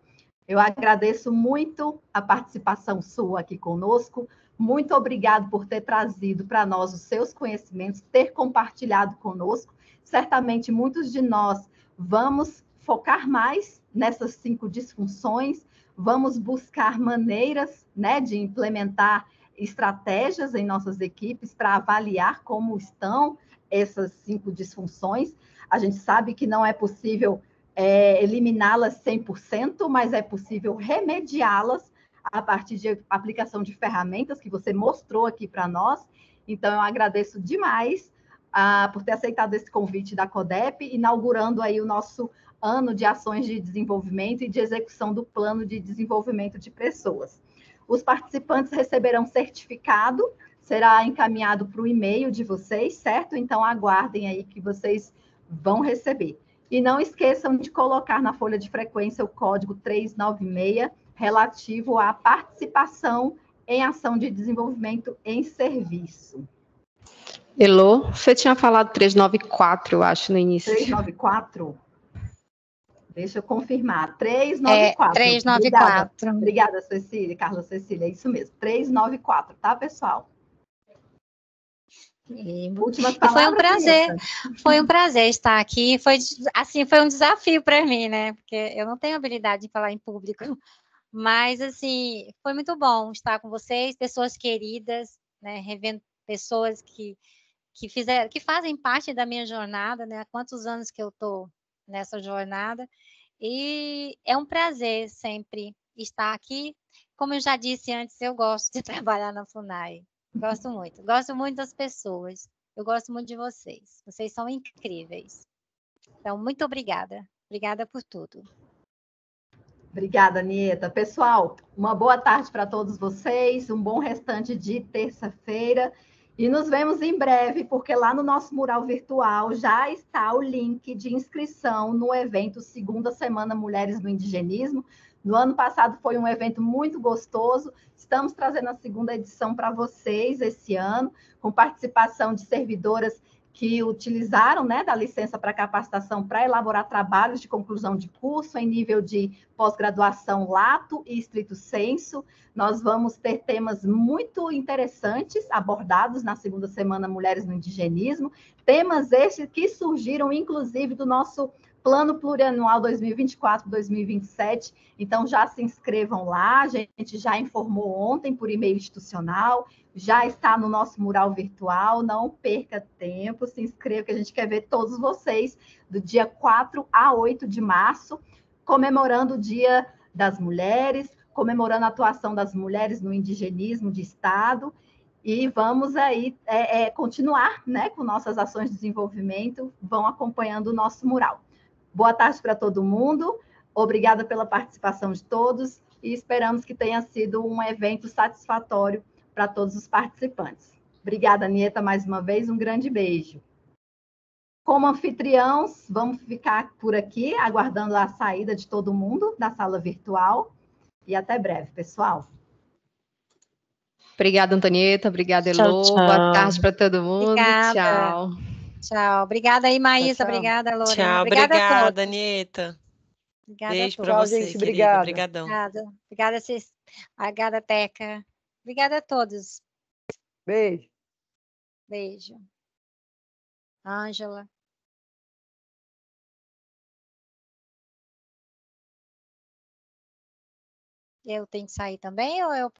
eu agradeço muito a participação sua aqui conosco. Muito obrigado por ter trazido para nós os seus conhecimentos, ter compartilhado conosco. Certamente muitos de nós vamos focar mais nessas cinco disfunções, vamos buscar maneiras né, de implementar estratégias em nossas equipes para avaliar como estão essas cinco disfunções. A gente sabe que não é possível é, eliminá-las 100%, mas é possível remediá-las a partir de aplicação de ferramentas que você mostrou aqui para nós. Então, eu agradeço demais ah, por ter aceitado esse convite da CODEP, inaugurando aí o nosso ano de ações de desenvolvimento e de execução do plano de desenvolvimento de pessoas. Os participantes receberão certificado, será encaminhado para o e-mail de vocês, certo? Então aguardem aí que vocês vão receber. E não esqueçam de colocar na folha de frequência o código 396 relativo à participação em ação de desenvolvimento em serviço. Elô, você tinha falado 394, eu acho, no início. 394? Deixa eu confirmar. 394. É, 394. Obrigada, Obrigada Cecília, Carla Cecília, é isso mesmo. 394, tá, pessoal? E, Últimas palavras. Foi um prazer, foi um prazer estar aqui. Foi assim, foi um desafio para mim, né? Porque eu não tenho habilidade de falar em público. Mas assim, foi muito bom estar com vocês, pessoas queridas, né? Revendo pessoas que que fizeram, que fazem parte da minha jornada, né? Há quantos anos que eu estou nessa jornada. E é um prazer sempre estar aqui. Como eu já disse antes, eu gosto de trabalhar na FUNAI. Gosto muito. Gosto muito das pessoas. Eu gosto muito de vocês. Vocês são incríveis. Então, muito obrigada. Obrigada por tudo. Obrigada, Anieta. Pessoal, uma boa tarde para todos vocês, um bom restante de terça-feira. E nos vemos em breve, porque lá no nosso mural virtual já está o link de inscrição no evento Segunda Semana Mulheres no Indigenismo. No ano passado foi um evento muito gostoso. Estamos trazendo a segunda edição para vocês esse ano, com participação de servidoras que utilizaram né, da licença para capacitação para elaborar trabalhos de conclusão de curso em nível de pós-graduação lato e estrito senso. Nós vamos ter temas muito interessantes abordados na segunda semana Mulheres no Indigenismo, temas esses que surgiram inclusive do nosso Plano Plurianual 2024-2027. Então, já se inscrevam lá. A gente já informou ontem por e-mail institucional, já está no nosso mural virtual. Não perca tempo, se inscreva, que a gente quer ver todos vocês do dia 4 a 8 de março, comemorando o Dia das Mulheres, comemorando a atuação das mulheres no indigenismo de Estado. E vamos aí é, é, continuar né, com nossas ações de desenvolvimento, vão acompanhando o nosso mural. Boa tarde para todo mundo. Obrigada pela participação de todos e esperamos que tenha sido um evento satisfatório para todos os participantes. Obrigada, Anieta, mais uma vez. Um grande beijo. Como anfitriãos, vamos ficar por aqui, aguardando a saída de todo mundo da sala virtual. E até breve, pessoal. Obrigada, Antonieta. Obrigada, Elô. Tchau, tchau. Boa tarde para todo mundo. Obrigada. Tchau. Tchau. Obrigada aí, Maísa. Obrigada, Lorena. Tchau, obrigada, obrigada Anieta. Obrigada Beijo para você, gente, querida. obrigada. Obrigadão. Obrigada. Obrigada, Cis. Obrigada, Teca. Obrigada a todos. Beijo. Beijo. Ângela. Eu tenho que sair também ou eu